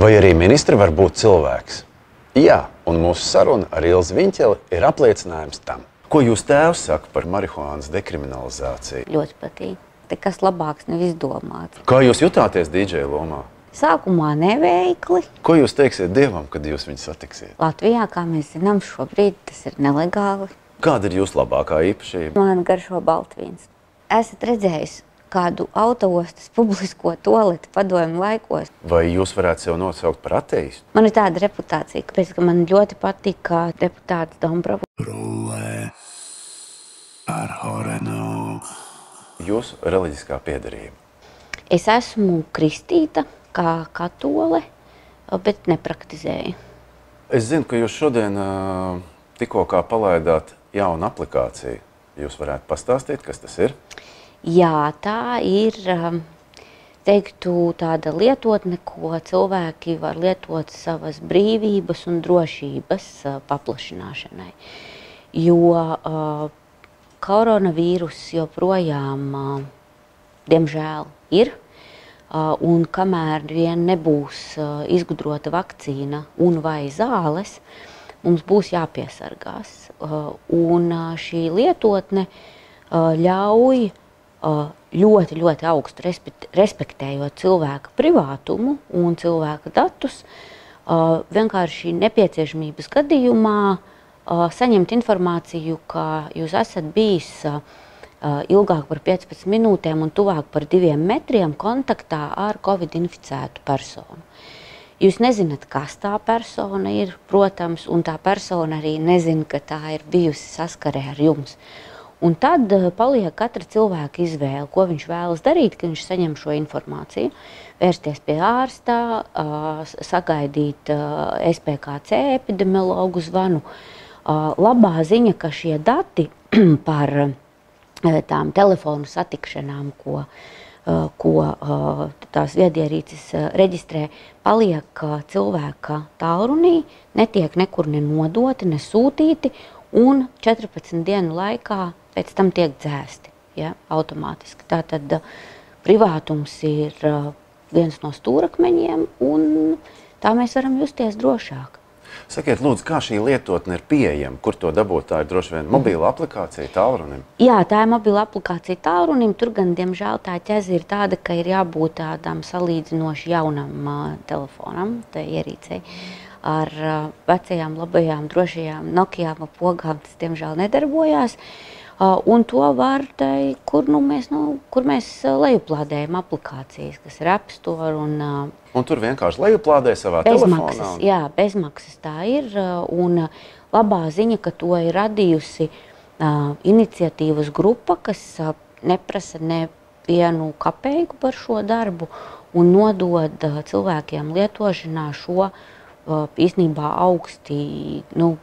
Vai arī ministri var būt cilvēks? Jā, un mūsu saruna ar Ilzi Viņķeli ir apliecinājums tam. Ko jūs tēvs saka par marihuānas dekriminalizāciju? Ļoti patīk. Te kas labāks nevis domāts. Kā jūs jutāties DJ lomā? Sākumā neveikli. Ko jūs teiksiet Dievam, kad jūs viņu satiksiet? Latvijā, kā mēs zinām, šobrīd tas ir nelegāli. Kāda ir jūsu labākā īpašība? Man garšo baltvīns. Esat redzējis kādu autostas publisko toleti padomu laikos. Vai jūs varētu sev nosaukt par ateistu? Man ir tāda reputācija, kāpēc, ka man ļoti patīk, kā deputāts Dombrovs. Rullē ar Horenu. Jūsu reliģiskā piedarība. Es esmu kristīta, kā katole, bet nepraktizēju. Es zinu, ka jūs šodien uh, tikko palaidāt jaunu aplikāciju. Jūs varētu pastāstīt, kas tas ir? Jā, tā ir um, teiktu, tāda lietotne, ko cilvēki var lietot savas brīvības un drošības uh, paplašināšanai. Jo uh, koronavīrus joprojām, uh, diemžēl, ir. Un kamēr vien nebūs izgudrota vakcīna un vai zāles, mums būs jāpiesargās. Un šī lietotne ļauj ļoti, ļoti augstu respekt, respektējot cilvēka privātumu un cilvēka datus, uh, vienkārši nepieciešamības gadījumā uh, saņemt informāciju, ka jūs esat bijis uh, ilgāk par 15 minūtēm un tuvāk par diviem metriem kontaktā ar covid inficētu personu. Jūs nezināt, kas tā persona ir, protams, un tā persona arī nezina, ka tā ir bijusi saskarē ar jums. Un tad paliek katra cilvēka izvēle, ko viņš vēlas darīt, kad viņš saņem šo informāciju. Vērsties pie ārsta, sagaidīt SPKC epidemiologu zvanu. Labā ziņa, ka šie dati par tām telefonu satikšanām, ko, ko tās viedierīces reģistrē, paliek cilvēka tālrunī, netiek nekur nenodoti, nesūtīti, un 14 dienu laikā pēc tam tiek dzēsti ja, automātiski. Tātad privātums ir viens no stūrakmeņiem, un tā mēs varam justies drošāk. Sakiet, lūdzu, kā šī lietotne ir pieejama? Kur to dabūt? Tā ir droši vien mobila aplikācija tālrunim. Jā, tā ir mobila aplikācija tālrunim. Tur gan, diemžēl, tā ķeze ir tāda, ka ir jābūt tādam salīdzinoši jaunam uh, telefonam, tai ierīcei. Ar uh, vecajām, labajām, drošajām Nokia pogām tas, diemžēl, nedarbojās. Uh, un to var teikt, kur, nu, mēs, nu, kur mēs lejuplādējam aplikācijas, kas ir App Store un uh, Un tur vienkārši lejuplādē savā bezmaksas, telefonā. Un... jā, bezmaksas tā ir. Un labā ziņa, ka to ir radījusi uh, iniciatīvas grupa, kas uh, neprasa nevienu kapeiku par šo darbu un nodod uh, cilvēkiem lietošanā šo uh, īstenībā augstī. Nu,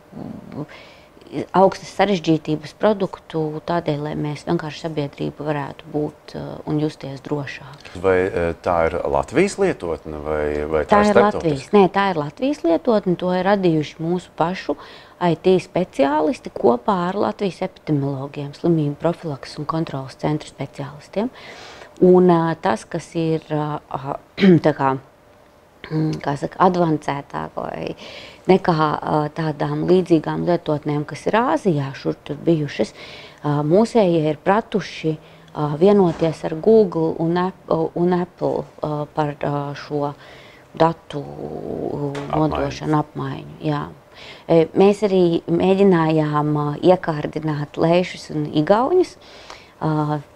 augstas sarežģītības produktu, tādēļ, lai mēs vienkārši sabiedrība varētu būt uh, un justies drošāk. Vai uh, tā ir Latvijas lietotne vai, vai tā, tā ir? Latvijas? Nē, tā ir Latvijas lietotne. To ir radījuši mūsu pašu IT speciālisti kopā ar Latvijas epidemiologiem, slimību profilaks un kontrolas centra speciālistiem. Un uh, tas, kas ir tā kā kā saka, advancētāk vai nekā tādām līdzīgām lietotnēm, kas ir Āzijā, šur tur bijušas. Mūsējie ir pratuši vienoties ar Google un Apple, un Apple par šo datu nodošanu, apmaiņu. Jā. Mēs arī mēģinājām iekārdināt lēšus un igauņus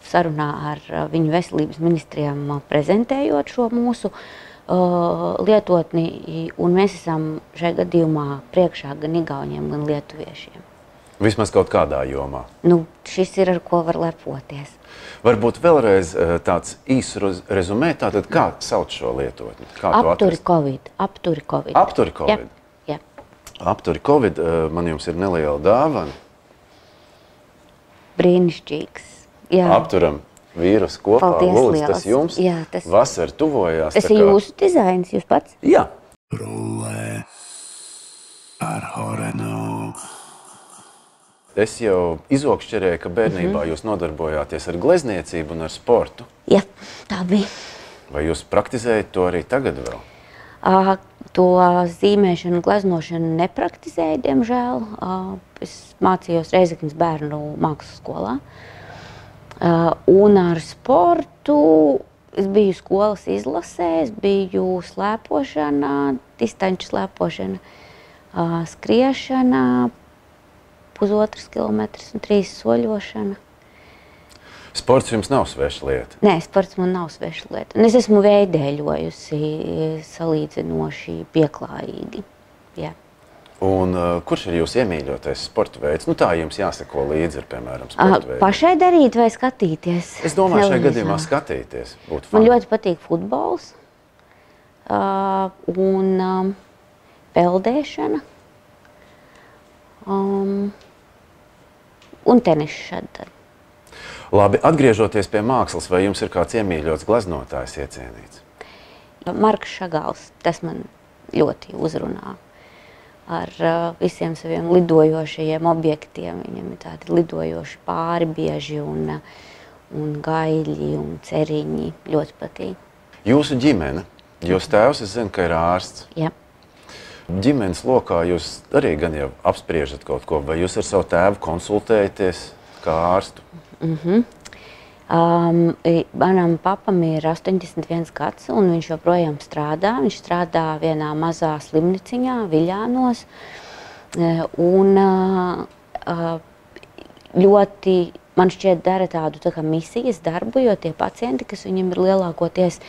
sarunā ar viņu veselības ministriem, prezentējot šo mūsu uh, lietotni, un mēs esam šajā gadījumā priekšā gan igauniem, gan lietuviešiem. Vismaz kaut kādā jomā. Nu, šis ir ar ko var lepoties. Varbūt vēlreiz uh, tāds īsts rezumē, tātad kā sauc šo lietotni? Kā Apturi? Covid. Apturi Covid. Apturi Covid. Jā, jā. Apturi Covid, uh, man jums ir neliela dāvana. Brīnišķīgs. Jā. Apturam vīrusu kopā. Paldies Lūdzu, liels. tas jums. Jā, tas- Vasara tuvojās. Tas tā ir kā- jūsu dizains, jūs pats? Jā. Rullē ar Horenu. Es jau izokšķerēju, ka bērnībā mm -hmm. jūs nodarbojāties ar glezniecību un ar sportu. Jā, tā bija. Vai jūs praktizējat to arī tagad vēl? Ā, To zīmēšanu, gleznošanu nepraktizēju, diemžēl. Ā, Es mācījos Reizeknas bērnu mākslas skolā. Ā, Un ar sportu es biju skolas izlasē, es biju slēpošanā, distanču slēpošana, ā, skriešana, pusotras kilometrs un trīs soļošana. Sports jums nav sveša lieta. Nē, sports man nav sveša lieta. Un es esmu veidēļojusi salīdzinoši pieklājīgi. Jā. Un, uh, kurš ir jūsu iemīļotais sporta veids? Nu, tā jums jāsako līdzi, ar, piemēram, sporta. Pašai darīt vai skatīties? Es domāju, šajā gadījumā skatīties būtu Man ļoti patīk futbols uh, un um, peldēšana. Um, un tenis šādi. Labi, atgriežoties pie mākslas, vai jums ir kāds iemīļots gleznotājs iecienīts? Marks Šagals, tas man ļoti uzrunā. Ar uh, visiem saviem lidojošajiem objektiem. Viņam ir tādi lidojoši pāri bieži un, uh, un gaļi un ceriņi. Ļoti patīk. Jūsu ģimene, jūs tēvs, es zinu, ka ir ārsts. Jā. Ģimenes lokā jūs arī gan jau apspriežat kaut ko, vai jūs ar savu tēvu konsultējaties kā ārstu? Um, manam papam ir 81 gads, un viņš joprojām strādā. Viņš strādā vienā mazā slimnīciņā, Viļānos. Eh, Un ļoti, man šķiet, dara tādu tā kā misijas darbu, jo tie pacienti, kas viņam ir lielākoties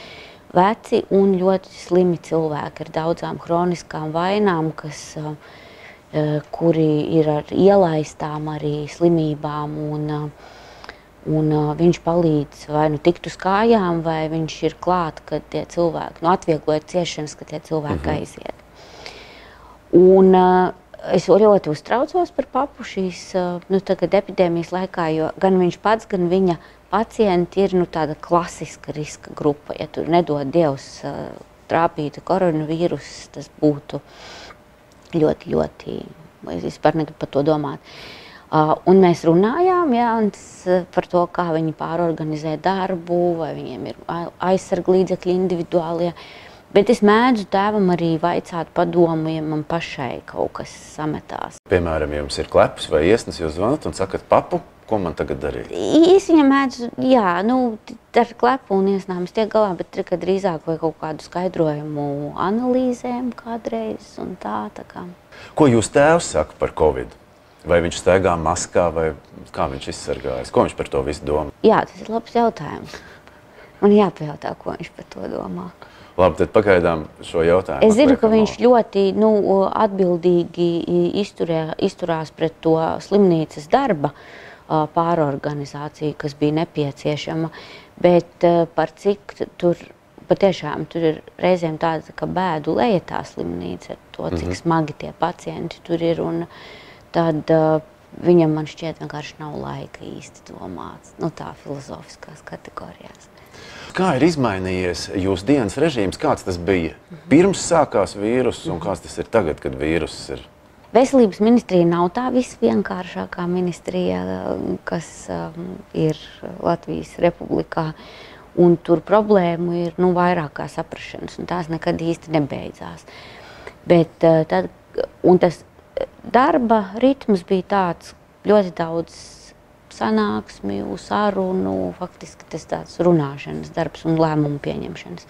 veci un ļoti slimi cilvēki ar daudzām kroniskām vainām, kas, eh, kuri ir ar ielaistām arī slimībām. Un, uh, Un, uh, viņš palīdz vai nu tikt uz kājām, vai viņš ir klāts, kad tie cilvēki nu, atvieglojot ciešanas, kad tie cilvēki mm -hmm. aiziet. Un, uh, es ļoti uztraucos par papu šīs uh, nu, epidēmijas laikā, jo gan viņš pats, gan viņa pacienti ir nu, tāda klasiska riska grupa. Ja tur nedod Dievs uh, trāpītu koronavīrus, tas būtu ļoti, ļoti. Es vispār negribu par to domāt. Uh, un mēs runājām jā, uh, par to, kā viņi pārorganizē darbu, vai viņiem ir ai- aizsarglīdzekļi individuālie. Bet es mēdzu tēvam arī vaicāt padomu, ja man pašai kaut kas sametās. Piemēram, jums ir kleps vai iesnas, jūs zvanat un sakat, papu, ko man tagad darīt? Es viņam mēdzu, jā, nu, ar klepu un iesnām es tiek galā, bet tikai drīzāk vai kaut kādu skaidrojumu analīzēm kādreiz un tā. tā kā. Ko jūs tēvs saka par covid? Vai viņš staigā maskā, vai kā viņš izsargājas? Ko viņš par to visu domā? Jā, tas ir labs jautājums. Man jāpajautā, ko viņš par to domā. Labi, tad pagaidām šo jautājumu. Es zinu, ka viņš ļoti nu, atbildīgi izturē, izturās pret to slimnīcas darba pārorganizāciju, kas bija nepieciešama. Bet par cik tur patiešām tur ir reizēm tāda tā bēdu leja tā slimnīca, ar to, cik mm -hmm. smagi tie pacienti tur ir. Un tad ā, viņam man šķiet vienkārši nav laika īsti domāt, nu tā filozofiskās kategorijās. Kā ir izmainījies jūsu dienas režīms? Kāds tas bija pirms sākās vīruss un kāds tas ir tagad, kad vīruss ir? Veselības ministrija nav tā visvienkāršākā ministrija, kas um, ir Latvijas republikā. Un tur problēmu ir nu, vairāk kā saprašanas, un tās nekad īsti nebeidzās. Bet, uh, tad, un tas uh, darba ritms bija tāds ļoti daudz sanāksmju, sarunu, faktiski tas tāds runāšanas darbs un lēmumu pieņemšanas.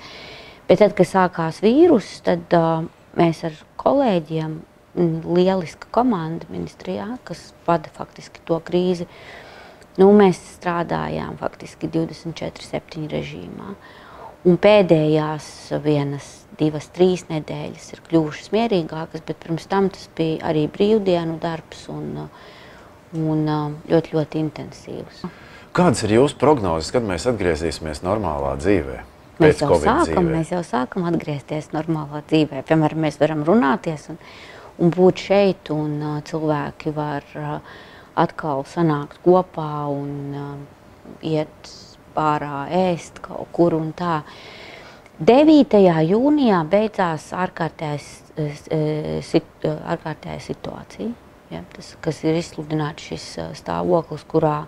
Bet tad, kad sākās vīruss, tad uh, mēs ar kolēģiem, mm, lieliska komanda ministrijā, kas vada faktiski to krīzi, nu, mēs strādājām faktiski 24-7 režīmā. Un pēdējās vienas, divas, trīs nedēļas ir kļuvušas mierīgākas, bet pirms tam tas bija arī brīvdienu darbs un, uh, un uh, ļoti, ļoti intensīvs. Kādas ir jūsu prognozes, kad mēs atgriezīsimies normālā dzīvē? Mēs jau, Covid sākam, dzīvē? mēs jau sākam atgriezties normālā dzīvē. Piemēram, mēs varam runāties un, un būt šeit, un uh, cilvēki var uh, atkal sanākt kopā un uh, iet pārā ēst kaut kur un tā. 9. jūnijā beidzās ārkārtējais, es- eh, sit- eh, situācija, ja, tas, kas ir izsludināts šis eh, stāvoklis, kurā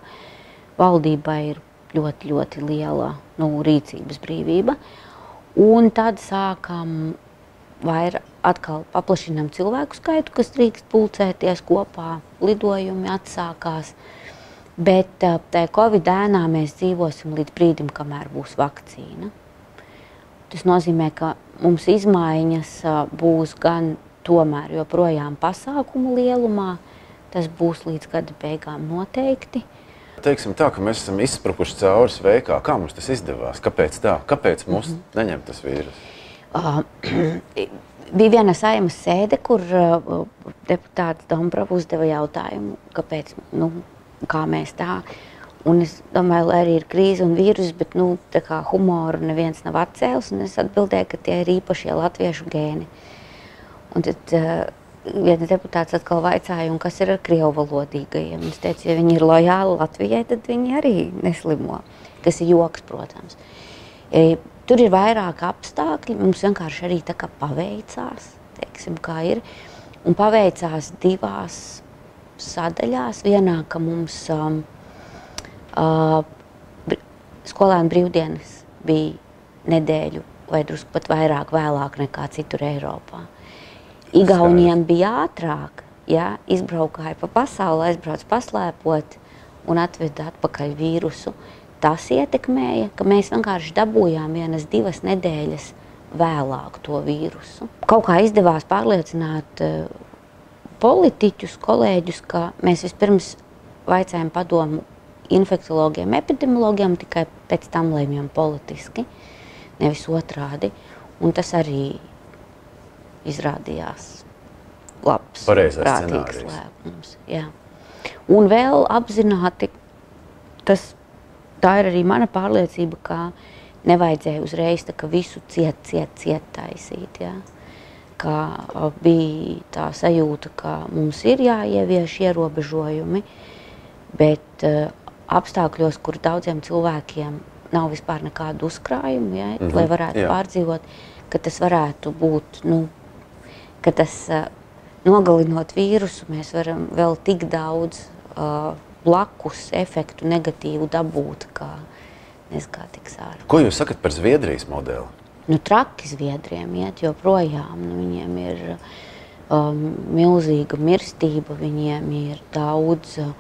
valdībai ir ļoti, ļoti liela nu, rīcības brīvība. Un tad sākam vairāk atkal paplašinām cilvēku skaitu, kas drīkst pulcēties kopā, lidojumi atsākās. Bet tajā Covid ēnā mēs dzīvosim līdz brīdim, kamēr būs vakcīna. Tas nozīmē, ka mums izmaiņas uh, būs gan tomēr joprojām pasākumu lielumā, tas būs līdz gada beigām noteikti. Teiksim tā, ka mēs esam izsprukuši cauri sveikā. Kā mums tas izdevās? Kāpēc tā? Kāpēc mums mm -hmm. neņem tas vīrus? Uh, bija viena saimas sēde, kur uh, deputāts Dombrava uzdeva jautājumu, kāpēc, nu, kā mēs tā. Un es domāju, lai arī ir krīze un vīrus, bet nu, humoru neviens nav atcēlis. Es atbildēju, ka tie ir īpašie latviešu gēni. Un tad uh, viens deputāts atkal vaicāja, kas ir ar krievu valodīgajiem. Es teicu, ja viņi ir lojāli Latvijai, tad viņi arī neslimo. Tas ir joks, protams. E, tur ir vairāk apstākļi. Mums vienkārši arī tā kā paveicās, teiksim, kā ir. Un paveicās divās sadaļās. Vienā, ka mums um, skolēnu brīvdienas bija nedēļu vai drusku pat vairāk vēlāk nekā citur Eiropā. Igauniem bija ātrāk, ja, izbraukāja pa pasauli, aizbrauc paslēpot un atveda atpakaļ vīrusu. Tas ietekmēja, ka mēs vienkārši dabūjām vienas divas nedēļas vēlāk to vīrusu. Kaut kā izdevās pārliecināt uh, politiķus, kolēģus, ka mēs vispirms vaicājam padomu infekciologiem, epidemiologiem, tikai pēc tam lēmjam politiski, nevis otrādi. Un tas arī izrādījās labs, prātīgs lēmums. Jā. Un vēl apzināti, tas, tā ir arī mana pārliecība, ka nevajadzēja uzreiz tā, ka visu ciet, ciet, ciet taisīt. Jā. Kā bija tā sajūta, ka mums ir jāievieš ierobežojumi, bet uh, apstākļos, kur daudziem cilvēkiem nav vispār nekādu uzkrājumu, ja, mm -hmm, lai varētu jā. pārdzīvot, ka tas varētu būt nu, ka tas uh, nogalinot vīrusu, mēs varam vēl tik daudz uh, blakus efektu negatīvu dabūt, kā nezinu, kā tiks ārā. Ko jūs sakat par Zviedrijas modeli? Nu, traki Zviedriem iet joprojām. Nu, viņiem ir um, milzīga mirstība, viņiem ir daudz uh,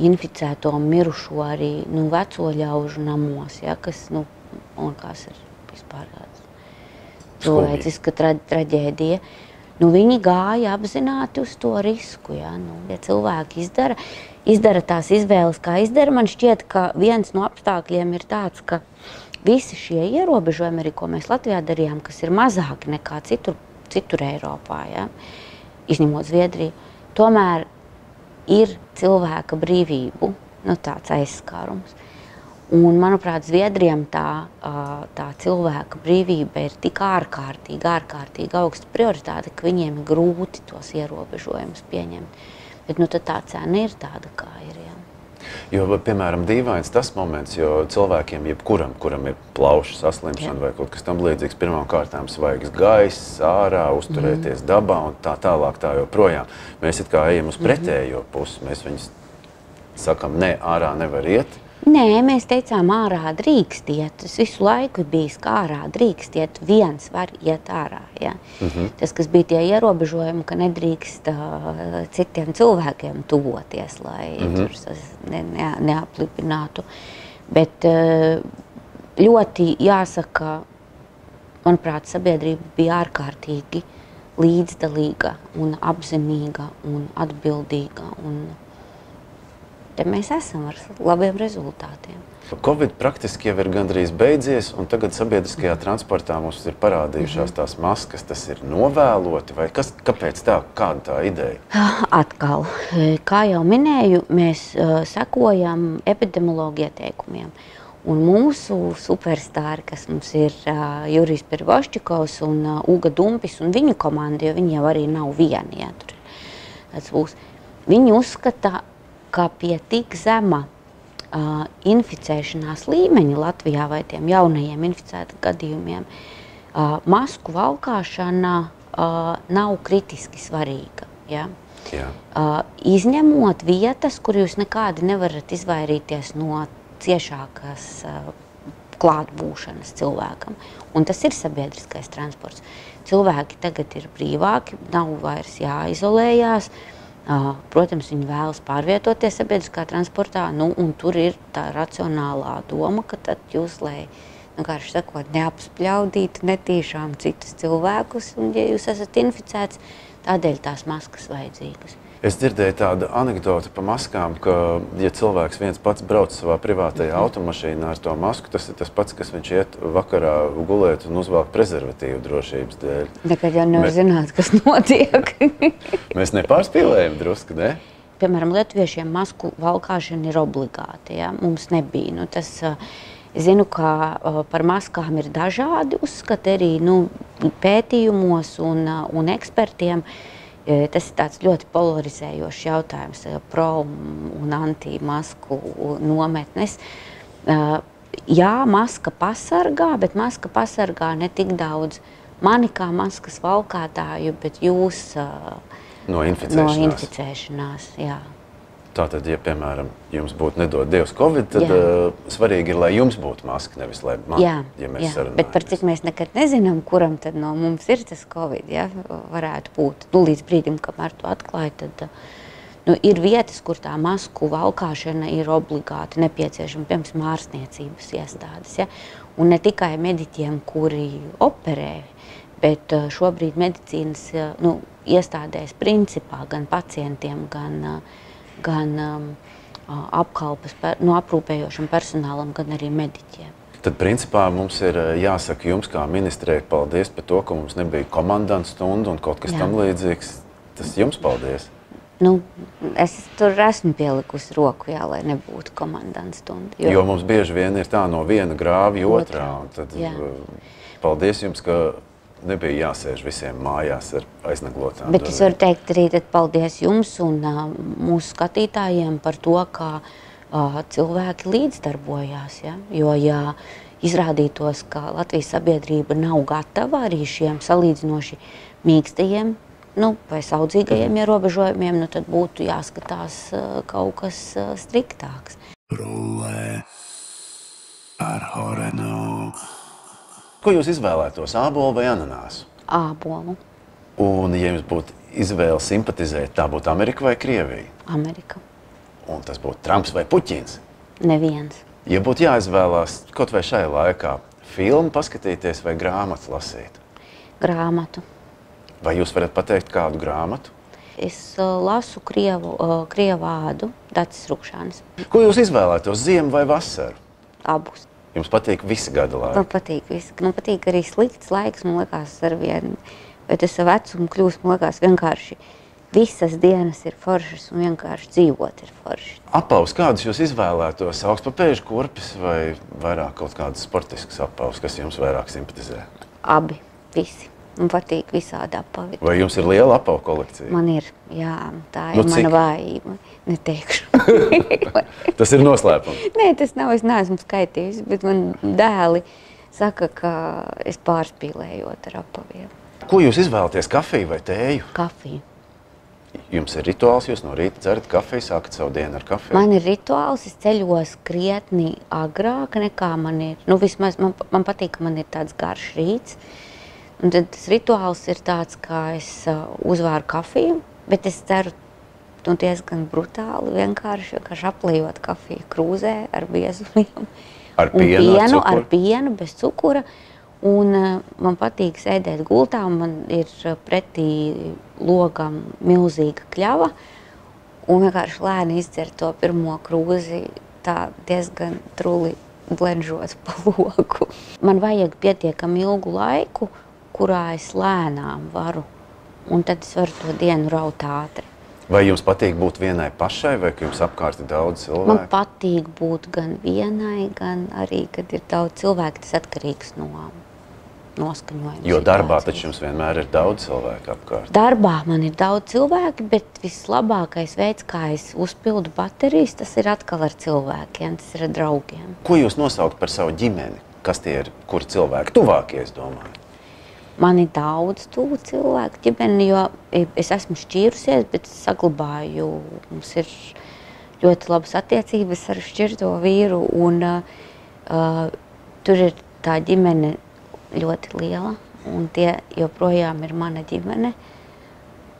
inficēto un mirušo arī nu, veco ļaužu namos, ja, kas nu, man liekas, ir vispār tāds cilvēciska tra traģēdija. Nu, viņi gāja apzināti uz to risku. Ja, nu, ja cilvēki izdara, izdara tās izvēles, kā izdara, man šķiet, ka viens no apstākļiem ir tāds, ka visi šie ierobežojumi, arī, ko mēs Latvijā darījām, kas ir mazāki nekā citur, citur Eiropā, ja, izņemot Zviedriju, tomēr ir cilvēka brīvību nu, tāds aizskārums. Un, manuprāt, Zviedriem tā, tā cilvēka brīvība ir tik ārkārtīgi, ārkārtīgi augsta prioritāte, ka viņiem ir grūti tos ierobežojumus pieņemt. Bet nu, tā cena ir tāda, kā ir. Jā. Jo, piemēram, dīvains tas moments, jo cilvēkiem, jebkuram, kuram ir plaušu saslimšana Jā. vai kaut kas tamlīdzīgs, pirmām kārtām svaigs gaiss, ārā, uzturēties mm. dabā un tā tālāk. Tā joprojām. Mēs it kā ejam uz pretējo pusi. Mēs viņus sakam, nē, ārā nevar iet. Nē, mēs teicām, ārā drīkst iet. Tas visu laiku bijis, kā ārā drīkst iet. Viens var iet ārā. Ja? Mm -hmm. Tas, kas bija tie ierobežojumi, ka nedrīkst uh, citiem cilvēkiem tuvoties, lai mm -hmm. tur sas- ne, ne, neaplipinātu. Bet uh, ļoti jāsaka, manuprāt, sabiedrība bija ārkārtīgi līdzdalīga un apzinīga un atbildīga. Un te mēs esam ar labiem rezultātiem. Covid praktiski jau ir gandrīz beidzies, un tagad sabiedriskajā transportā mums ir parādījušās tās maskas. Tas ir novēloti, vai kas, kāpēc tā? Kāda tā ideja? Atkal, e, kā jau minēju, mēs uh, sekojam epidemiologu ieteikumiem. Un mūsu superstarri, kas mums ir uh, Jurijs Pirvošķikovs un uh, Uga Dumpis un viņu komanda, jo viņi jau arī nav vieni, ja, tur tāds būs. Viņi uzskata, ka pie tik zema uh, inficēšanās līmeņa Latvijā vai tiem jaunajiem inficētu gadījumiem, uh, masku valkāšana uh, nav kritiski svarīga. Ja? Jā. Uh, izņemot vietas, kur jūs nekādi nevarat izvairīties no ciešākas uh, klātbūšanas cilvēkam. Un tas ir sabiedriskais transports. cilvēki tagad ir brīvāki, nav vairs jāizolējās. Uh, Protams, viņi vēlas pārvietoties sabiedriskā transportā, nu, un tur ir tā racionālā doma, ka tad jūs, lai nu, sakot, neapspļaudītu netīšām citus cilvēkus, un, ja jūs esat inficēts, tādēļ tās maskas vajadzīgas. Es dzirdēju tādu anekdoti par maskām, ka, ja cilvēks viens pats brauc savā privātajā Mhm. automašīnā ar to masku, tas ir tas pats, kas viņš iet vakarā gulēt un uzvelk prezervatīvu drošības dēļ. Nekad jau nevar Me- zināt, kas notiek. Mēs nepārspīlējam drusku, ne? Piemēram, Lietuviešiem masku valkāšana ir obligāta. Ja? Mums nebija. Nu, tas, uh, es zinu, ka uh, par maskām ir dažādi uzskati arī nu, pētījumos un, uh, un ekspertiem. Eh, Tas ir tāds ļoti polarizējošs jautājums, eh, pro un anti-masku nometnes. Eh, Jā, maska pasargā, bet maska pasargā ne tik daudz mani kā maskas valkātāju, bet jūs No no inficēšanās. inficēšanās. Jā. Tātad, ja, piemēram, jums būtu nedod Dievs Covid, tad Jā. uh, svarīgi ir, lai jums būtu maska, nevis lai man, Jā, ja mēs jā. sarunājamies. bet par cik mēs nekad nezinām, kuram tad no mums ir tas covid, ja, varētu būt. Nu, līdz brīdim, kamēr to atklāja, tad nu, ir vietas, kur tā masku valkāšana ir obligāti nepieciešama, piemēram, ārstniecības iestādes. Ja. Un ne tikai mediķiem, kuri operē, bet eh, šobrīd medicīnas eh, nu, iestādēs principā gan pacientiem, gan, eh, gan um, apkalpes, per, nu, aprūpējošam personālam, gan arī mediķiem. Tad, principā, mums ir eh, jāsaka jums, kā ministrei, paldies par to, ka mums nebija komandanta stunda un kaut kas Jā. tam līdzīgs. Tas jums paldies. Nu, es tur esmu pielikusi roku, jā, lai nebūtu komandants stunda. Jo, jo mums bieži vien ir tā no viena grāvja otrā. Otrā, Tad, jā. eh, paldies jums, ka nebija jāsēž visiem mājās ar aiznaglotām. Bet es varu teikt arī paldies jums un uh, mūsu skatītājiem par to, kā uh, cilvēki līdzdarbojās. Ja? Jo, ja izrādītos, ka Latvijas sabiedrība nav gatava arī šiem salīdzinoši mīkstajiem nu, vai saudzīgajiem ierobežojumiem, nu, tad būtu jāskatās uh, kaut kas uh, striktāks. Rullē ar horenu. Ko jūs izvēlētos, ābolu vai ananāsu? Ābolu, Un, ja jums būtu izvēle simpatizēt, tā būtu Amerika vai Krievija? Amerika. Un tas būtu Trumps vai Puķins? Neviens. Ja būtu jāizvēlās kaut vai šai laikā, filmu paskatīties vai grāmatu lasīt, Grāmatu. vai jūs varat pateikt kādu grāmatu? Es uh, lasu krievu, uh, krievu vārdu, Dārcis Rukšāns. Ko jūs izvēlētos, ziemu vai vasaru? Abus. Jums patīk visi gada Man laiki. patīk, viss. man patīk arī slikts laiks. Man liekas, ar vienu, bet es ar vecumu kļūstu, man liekas, vienkārši visas dienas ir foršas un vienkārši dzīvot ir forši. Apaus, kādus jūs izvēlētos? Augstpapēžu kurpes vai vairāk kaut kādas sportiskas apaus, kas jums vairāk simpatizē? Abi, visi. Man patīk visādi apavi. Vai jums ir liela apau kolekcija? Man ir, jā, tā ir Nu, cik? mana vājība. Neteikšu. Tas ir noslēpums. Nē, tas nav, es neesmu skaitījis, bet man dēli saka, ka es pārspīlējot ar apaviem. Ko jūs izvēlaties, kafiju vai tēju? Kafiju. Jums ir rituāls, jūs no rīta dzerat kafiju, sākat savu dienu ar kafiju. Man ir rituāls, es ceļos krietni agrāk nekā man ir. Nu, vismaz man, man patīk, ka man ir tāds garš rīts. Un tad tas rituāls ir tāds, ka es uh, uzvāru kafiju, bet es ceru, nu, diezgan brutāli vienkārši, vienkārši aplējot kafiju krūzē ar biezumiem. Ar Un pienu, ar pienu, cukuru? ar pienu bez cukura. Un, uh, man patīk sēdēt gultā, un man ir uh, pretī logam milzīga kļava. Un vienkārši lēni izdzert to pirmo krūzi, tā diezgan truli glenžot pa logu. Man vajag pietiekami ilgu laiku, kurā es lēnām varu. Un tad es varu to dienu raut ātri. Vai jums patīk būt vienai pašai, vai jums apkārt ir daudz Man cilvēku? patīk būt gan vienai, gan arī, kad ir daudz cilvēku. Tas atkarīgs no noskaņojuma. Jo darbā taču jums vienmēr ir daudz cilvēku apkārt. Darbā man ir daudz cilvēku, bet vislabākais veids, kā es uzpildu baterijas, tas ir atkal ar cilvēkiem, tas ir ar draugiem. Ko jūs nosaukt par savu ģimeni? Kas tie ir, kuri cilvēki tuvākie, es domāju? Man ir daudz tuvu cilvēku ģimeni, jo es esmu šķīrusies, bet es saglabāju, mums ir ļoti labas attiecības ar šķirto vīru, un uh, tur ir tā ģimene ļoti liela. un tie joprojām ir mana ģimene.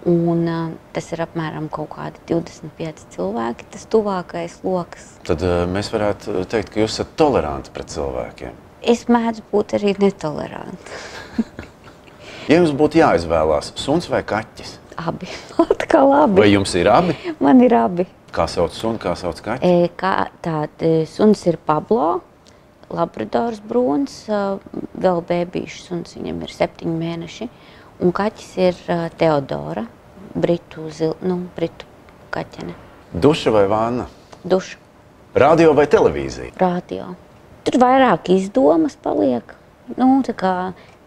Un, uh, tas ir apmēram kaut kādi 25 cilvēki, tas tuvākais lokus. Tad uh, mēs varētu teikt, ka jūs esat toleranti pret cilvēkiem. Es mēdzu būt arī netoleranta. Ja jums būtu jāizvēlās suns vai kaķis, Abi. Atkal abi. vai jums ir abi? Man ir abi. Kā sauc sunu, kā sauc kaķi? E, kā tāda suns ir Pablo, Labradors brūns, ā, vēl bēbīšs suns, viņam ir septiņi mēneši. Un kaķis ir ā, Teodora, britu, zil, nu, britu kaķene. Duša vai vāna? Duša, Radio vai televīzija? rādio. Tur vairāk izdomas paliek. Nu, tā kā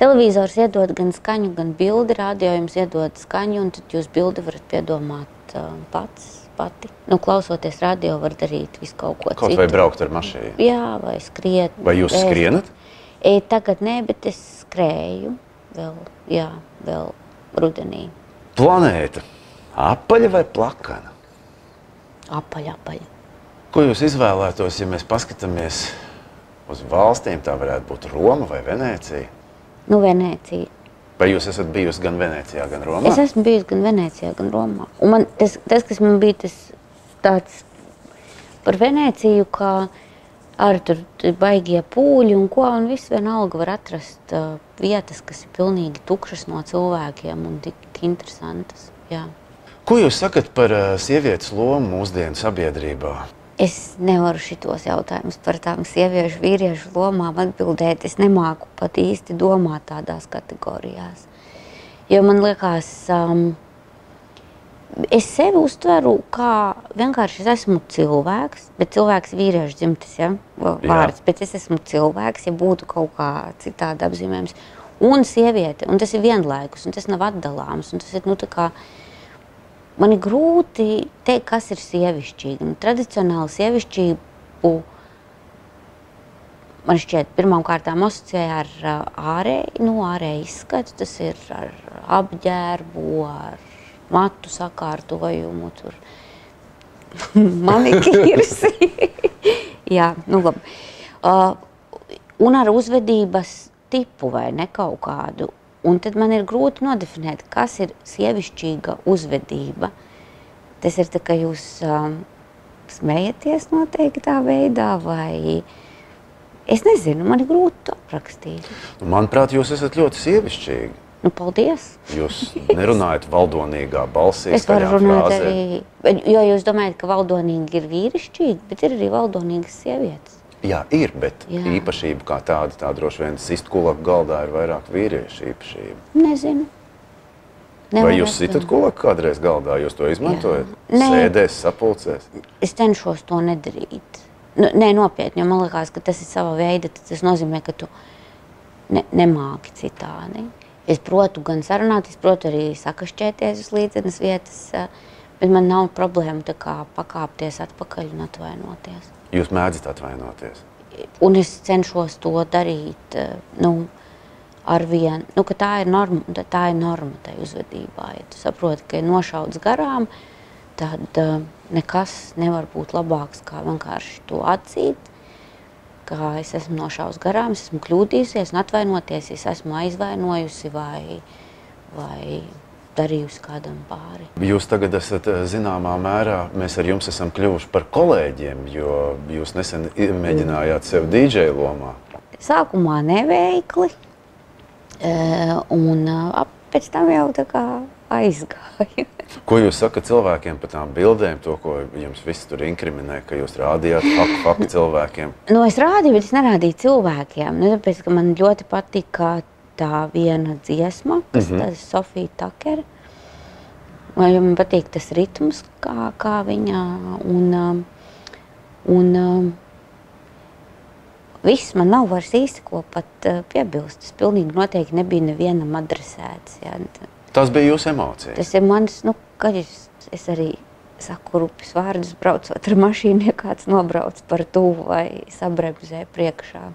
televizors iedod gan skaņu, gan bildi, rādio jums iedod skaņu, un tad jūs bildi varat piedomāt ā, pats, pati. Nu, klausoties radio var darīt visu kaut ko Kaut citu. vai braukt ar mašīnu? Jā, vai skriet. Vai jūs ēst. skrienat? E, tagad nē, bet es skrēju vēl, jā, vēl rudenī. Planēta. Apaļa vai plakana? Apaļ, apaļ. Ko jūs izvēlētos, ja mēs paskatāmies uz valstīm? Tā varētu būt Roma vai Venecija. Nu, Venecija. Vai jūs esat bijusi gan Venecijā, gan Romā? Es esmu bijusi gan Venecijā, gan Romā. Un man tas, tas kas man bija tas tāds par Veneciju, kā ar tur baigie pūļi un ko, un viss vienalga var atrast uh, vietas, kas ir pilnīgi tukšas no cilvēkiem un tik, tik interesantas. Jā. Ko jūs sakat par uh, sievietes lomu mūsdienu sabiedrībā? Es nevaru šitos jautājumus par tām sieviešu, vīriešu lomām atbildēt. Es nemāku pat īsti domāt tādās kategorijās. Jo man liekas, um, es sevi uztveru kā vienkārši es esmu cilvēks, bet cilvēks vīriešu dzimtes ja? Jā. vārds. Bet es esmu cilvēks, ja būtu kaut kā citādi apzīmējums. Un sieviete, un tas ir vienlaikus, un tas nav atdalāms. un Tas ir, nu, tā kā, Man ir grūti pateikt, kas ir sievišķīgi. Nu, tradicionāli sievišķību man šķiet, pirmām kārtām asociēja ar ā, ārēju, nu, ārēju izskatu. Tas ir ar apģērbu, ar matu sakārtojumu, tur manikīrs. Jā, nu labi. Uh, un ar uzvedības tipu vai ne kaut kādu. Un tad man ir grūti nodefinēt, kas ir sievišķīga uzvedība. Tas ir tā, ka jūs um, smejaties noteiktā veidā, vai es nezinu, man ir grūti to aprakstīt. Nu, Manuprāt, jūs esat ļoti sievišķīgi. Nu, paldies! Jūs nerunājat valdonīgā balsī. Es varu runāt frāzēm. arī, jo jūs domājat, ka valdonīgi ir vīrišķīgi, bet ir arī valdonīgas sievietes. Jā, ir, bet Jā. Īpašība kā tāda, tā droši vien sist kulaku galdā ir vairāk vīriešu īpašība. Nezinu. Vai Nevaru jūs sitat kulaku kādreiz galdā, jūs to izmantojat? Nē. Sēdēs, sapulcēs. es cenšos to nedarīt. Nu, nē, nopietni, jo man liekas, ka tas ir sava veida. Tas nozīmē, ka tu ne, nemāki citādi. Es protu gan sarunāt, es protu arī sakašķēties uz līdzenas vietas, eh, bet man nav problēma tā kā pakāpties atpakaļ un atvainoties. Jūs mēdzat atvainoties. Un es cenšos to darīt eh, nu, ar vienu, nu, ka tā ir norma, tā ir norma tai uzvedībā. Ja tu saproti, ka ir nošauts garām, tad uh, nekas nevar būt labāks kā vienkārši to atzīt. Kā es esmu nošauts garām, es esmu kļūdījusies, un atvainoties, es esmu aizvainojusi vai, vai darījusi kādam pāri. Jūs tagad esat eh, zināmā mērā, mēs ar jums esam kļuvuši par kolēģiem, jo jūs nesen mēģinājāt sevi DJ lomā. Sākumā neveikli, eh, un eh, pēc tam jau tā kā aizgāja. Ko jūs sakat cilvēkiem par tām bildēm, to, ko jums viss tur inkriminē, ka jūs rādījāt faktu, faktu cilvēkiem? Nu, es rādīju, bet es nerādīju cilvēkiem. Nu, tāpēc, ka man ļoti patika tā viena dziesma, kas mm -hmm. ir Sofija Takera. Man patīk tas ritms, kā, kā viņa. Un, um, un, um, viss man nav vairs īsti ko pat uh, piebilst. Tas pilnīgi noteikti nebija nevienam adresēts. Ja. Tas bija jūsu emocijas. Tas ir mans, nu, kad es, es arī saku rupjas vārdus, braucot ar mašīnu, ja kāds nobrauc par tuvu vai sabremzē priekšā.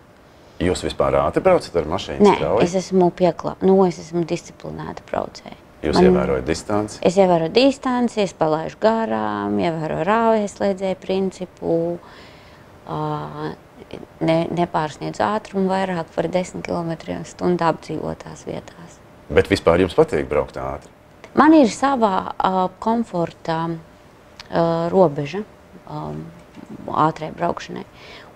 Jūs vispār ātri braucat ar mašīnu? Nē, strauji? es esmu pieklāta, nu, es esmu disciplinēta braucēja. Jūs man- ievērojat distanci. Es ievēroju distanci, es palaidu garām, ievēroju rāvēslēdzēju principu. ā, ne, nepārsniedzu ātrumu vairāk par 10 km/h apdzīvotās vietās. Bet vispār jums patīk braukt ātri? Man ir savā uh, komforta uh, robeža um, ātrai braukšanai.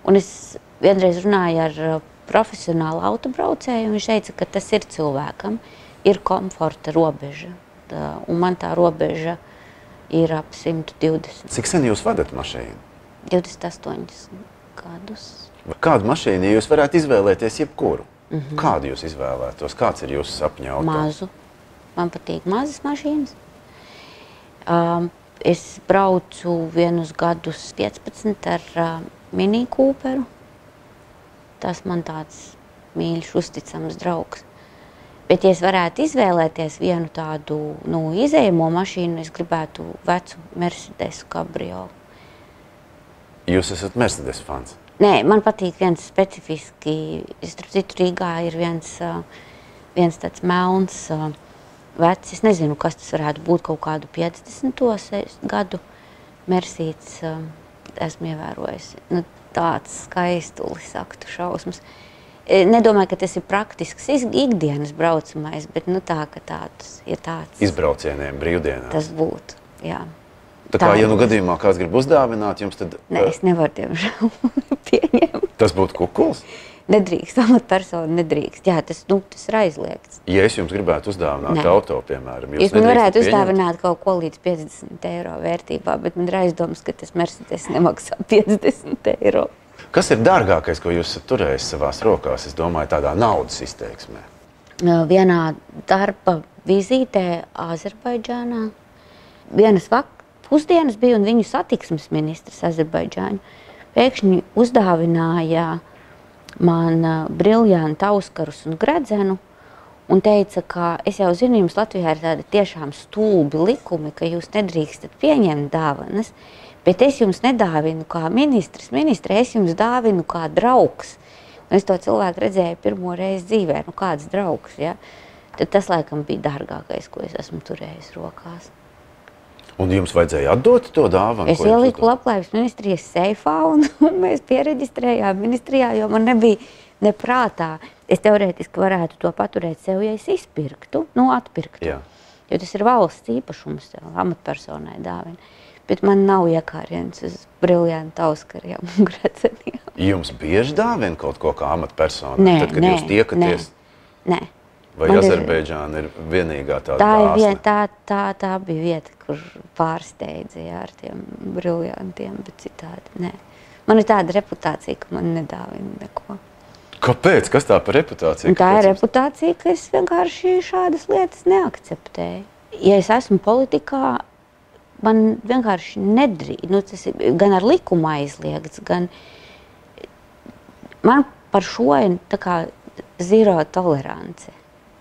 Un es vienreiz runāju ar uh, profesionālu autobraucēju, un viņš teica, ka tas ir cilvēkam, ir komforta robeža. Tā, un man tā robeža ir ap 120, Cik sen jūs vadat mašīnu? 28 gadus. Kādu mašīnu, jūs varētu izvēlēties jebkuru? Mm -hmm. Kādu jūs izvēlētos? Kāds ir jūsu sapņu auto? Mazu. Man patīk mazas mašīnas. Um, es braucu vienus gadus 15 ar uh, mini kūperu. Tas man tāds mīļš, uzticams draugs. Bet, ja es varētu izvēlēties vienu tādu nu, izējamo mašīnu, es gribētu vecu Mercedes kabriolu. Jūs esat Mercedes fans. Nē, man patīk viens specifiski. Starp citu, Rīgā ir viens, viens tāds melns, vecs. Es nezinu, kas tas varētu būt. Kaut kādu 50. se- gadu ā, esmu ievērojis. Nu, tāds skaistulis, aktu šausmas. E, Nedomāju, ka tas ir praktisks ikdienas braucamais, bet nu, tā, ka tāds ir tāds. Izbraucieniem brīvdienās. Tas būtu. Jā. Tā kā, tā ja nu gadījumā kāds grib uzdāvināt jums, tad Nē, eh, es nevaru, diemžēl, pieņemt. tas būtu kukuls. Nedrīkst, amatpersona nedrīkst. Jā, tas, nu, tas ir aizliegts. Ja es jums gribētu uzdāvināt Nē. auto, piemēram, Jūs, jūs man varētu pieņemt? uzdāvināt kaut ko līdz 50 eiro vērtībā, bet man ir aizdoms, ka tas Mercedes nemaksā 50 eiro. Kas ir dārgākais, ko jūs esat turējis savās rokās? Es domāju, tādā naudas izteiksmē. Uh, Vienā darba vizītē Azerbaidžānā vienas pusdienas bija un viņu satiksmes ministrs Azerbaidžāņu pēkšņi uzdāvināja man uh, briljantu auskarus un gredzenu un teica, ka es jau zinu, jums Latvijā ir tādi tiešām stulbi likumi, ka jūs nedrīkstat pieņemt dāvanas, bet es jums nedāvinu kā ministrs, ministre, es jums dāvinu kā draugs. Un es to cilvēku redzēju pirmo reizi dzīvē, nu kāds draugs, ja? Tad tas laikam bija dārgākais, ko es esmu turējis rokās. Un jums vajadzēja atdot to dāvanu? Es ieliku labklājības ministrijas seifā un, un mēs pieregistrējām ministrijā, jo man nebija neprātā. Es teorētiski varētu to paturēt sev, ja es izpirktu, nu atpirktu. Jā. Jo tas ir valsts īpašums, amatpersonai dāvina. Bet man nav iekārienas uz briljantu auskariem un greceniem. Jums bieži dāvina kaut ko kā amatpersonai, Nē, tad, kad nē, jūs tiekaties? Nē. Vai Man ir- Azerbaidžāna ir vienīgā tāda Tā, ir vieta, tā, tā, tā bija vieta, kur pārsteidza jā, ar tiem briljantiem, bet citādi nē. Man ir tāda reputācija, ka man nedāvina neko. Kāpēc? Kas tā par reputāciju? Tā ir reputācija, ka es vienkārši šādas lietas neakceptēju. Ja es esmu politikā, man vienkārši nedrīkst. Nu, tas ir gan ar likumu aizliegts, gan man par šo ir zero tolerance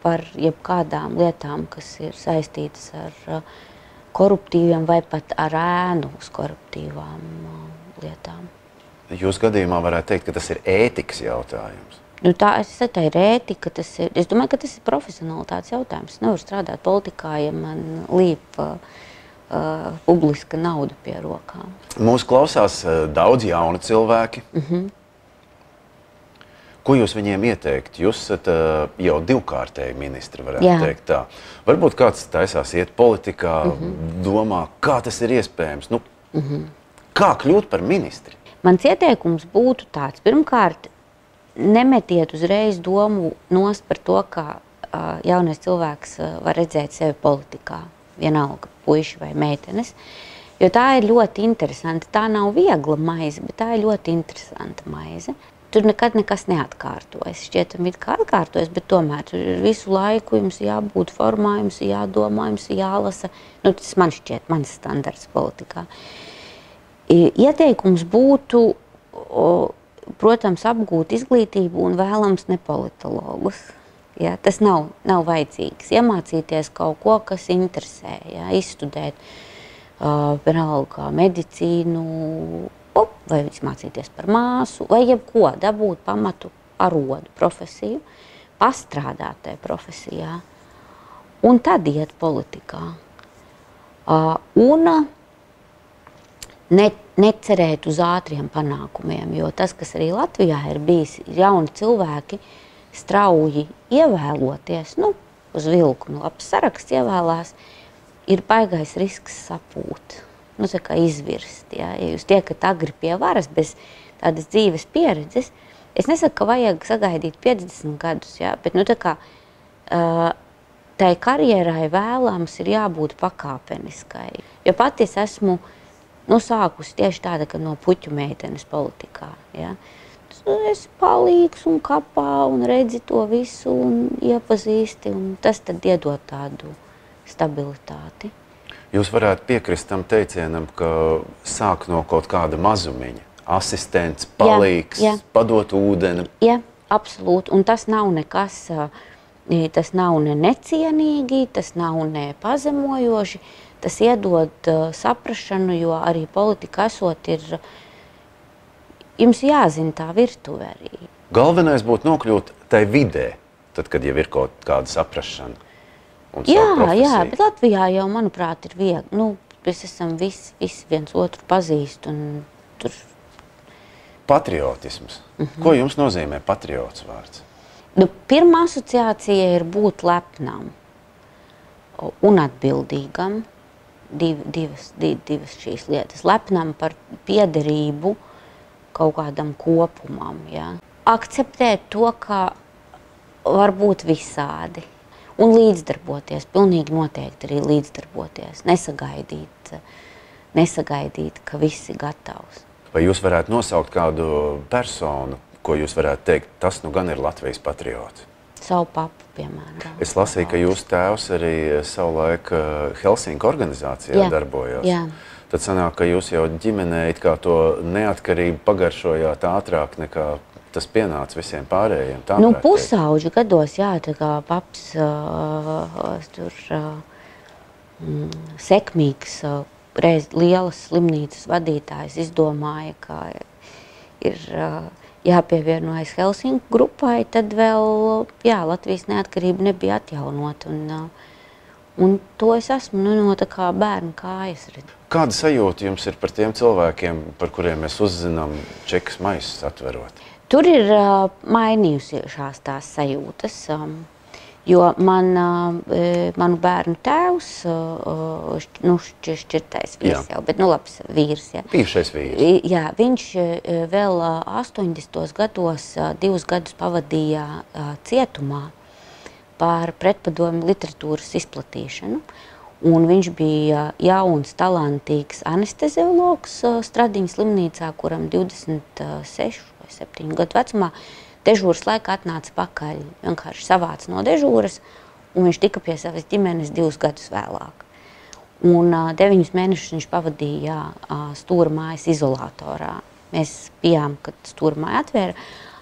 par jebkādām lietām, kas ir saistītas ar uh, koruptīviem vai pat ar ēnu uz koruptīvām uh, lietām. Jūsu gadījumā varētu teikt, ka tas ir ētikas jautājums. Nu, tā es tā ir ētika. Tas ir, es domāju, ka tas ir profesionālitātes jautājums. Es nevaru strādāt politikā, ja man līp uh, uh, publiska nauda pie rokām. Mūsu klausās eh, daudz jaunu cilvēki. Mm Mhm. Ko jūs viņiem ieteiktu? Jūs esat uh, jau divkārtēji ministri, varētu Jā. teikt tā. Varbūt kāds taisās iet politikā, mm. -hmm. domā, kā tas ir iespējams. Nu, mm -hmm. Kā kļūt par ministri? Mans ieteikums būtu tāds, pirmkārt, nemetiet uzreiz domu nost par to, ka uh, jaunais cilvēks uh, var redzēt sevi politikā, vienalga puiši vai meitenes. Jo tā ir ļoti interesanti. Tā nav viegla maize, bet tā ir ļoti interesanta maize. Tur nekad nekas neatkārtojas. Šķietam, it kā atkārtojas, bet tomēr tur visu laiku jums jābūt formā, jums jādomā, jums jālasa. Nu, tas man šķiet, mans standarts politikā. Ieteikums būtu, protams, apgūt izglītību un vēlams ne politologus. Ja, tas nav, nav vajadzīgs. Iemācīties kaut ko, kas interesē, ja, izstudēt uh, vienalga medicīnu, o, vai mācīties par māsu, vai jebko, dabūt pamatu arodu profesiju, pastrādāt tajā profesijā un tad iet politikā. Uh, un ne necerēt uz ātriem panākumiem, jo tas, kas arī Latvijā ir bijis, ir jauni cilvēki strauji ievēloties, nu, uz vilku, nu, labs saraksts ievēlās, ir baigais risks sapūt, nu, kā izvirst, ja, ja jūs tiekat agri pie varas bez tādas dzīves pieredzes, es nesaku, ka vajag sagaidīt 50 gadus, ja, bet, nu, tā kā, uh, tai karjerai vēlams ir jābūt pakāpeniskai, jo pati es esmu, nu, sākusi tieši tāda, ka no puķu meitenes politikā. Ja? Es palīgs un kapā un redzi to visu un iepazīsti, un tas tad iedod tādu stabilitāti. Jūs varētu piekrist tam teicienam, ka sāk no kaut kāda mazumiņa. Asistents, palīgs, jā, jā. padot ūdeni. Jā, absolūti. Un tas nav nekas, tas nav ne necienīgi, tas nav ne pazemojoši tas iedod saprašanu, jo arī politika esot ir, jums jāzina tā virtuve arī. Galvenais būtu nokļūt tai vidē, tad, kad jau ir kaut kāda saprašana. Jā, jā, bet Latvijā jau, manuprāt, ir viegli. Nu, mēs esam visi, visi viens otru pazīst un tur. Patriotisms. Uh -huh. Ko jums nozīmē patriots vārds? Nu, pirmā asociācija ir būt lepnam un atbildīgam div, divas, div, divas šīs lietas. Lepnam par piederību kaut kādam kopumam. Ja. Akceptēt to, ka var būt visādi. Un līdzdarboties, pilnīgi noteikti arī līdzdarboties. Nesagaidīt, nesagaidīt ka viss ir gatavs. Vai jūs varētu nosaukt kādu personu, ko jūs varētu teikt, tas nu gan ir Latvijas patriots? Savu papu piemēram. Es lasīju, ka jūsu tēvs arī savulaik eh, Helsinku organizācijā jā, darbojās. Jā. Tad sanāk, ka jūs jau ģimenē to neatkarību pagaršojāt ātrāk nekā tas pienāca visiem pārējiem. Nu, pusauģu gados, jā, tā kā paps uh, tur uh, sekmīgs, uh, reiz lielas slimnīcas vadītājs izdomāja, ka ir uh, jāpievienojas Helsinku grupai, tad vēl jā, Latvijas neatkarība nebija atjaunota. Un, uh, un to es esmu nu, no tā kā bērnu kājas. Kāda sajūta jums ir par tiem cilvēkiem, par kuriem mēs uzzinām čekas maisus atverot? Tur ir uh, mainījusies tās sajūtas. Um, Jo man, manu bērnu tēvs, nu, šķirtais vīrs jau, bet, nu, labs vīrs, jā. Bijušais vīrs. Jā, viņš vēl 80. gados divus gadus pavadīja cietumā par pretpadomu literatūras izplatīšanu. Un viņš bija jauns, talantīgs anesteziologs Stradiņas slimnīcā, kuram 26 vai 7 gadu vecumā dežūras laikā atnāca pakaļ. Vienkārši savāca no dežūras, un viņš tika pie savas ģimenes divus gadus vēlāk. Un uh, deviņus mēnešus viņš pavadīja uh, stūra mājas izolatorā. Mēs bijām, kad stūra māja atvēra,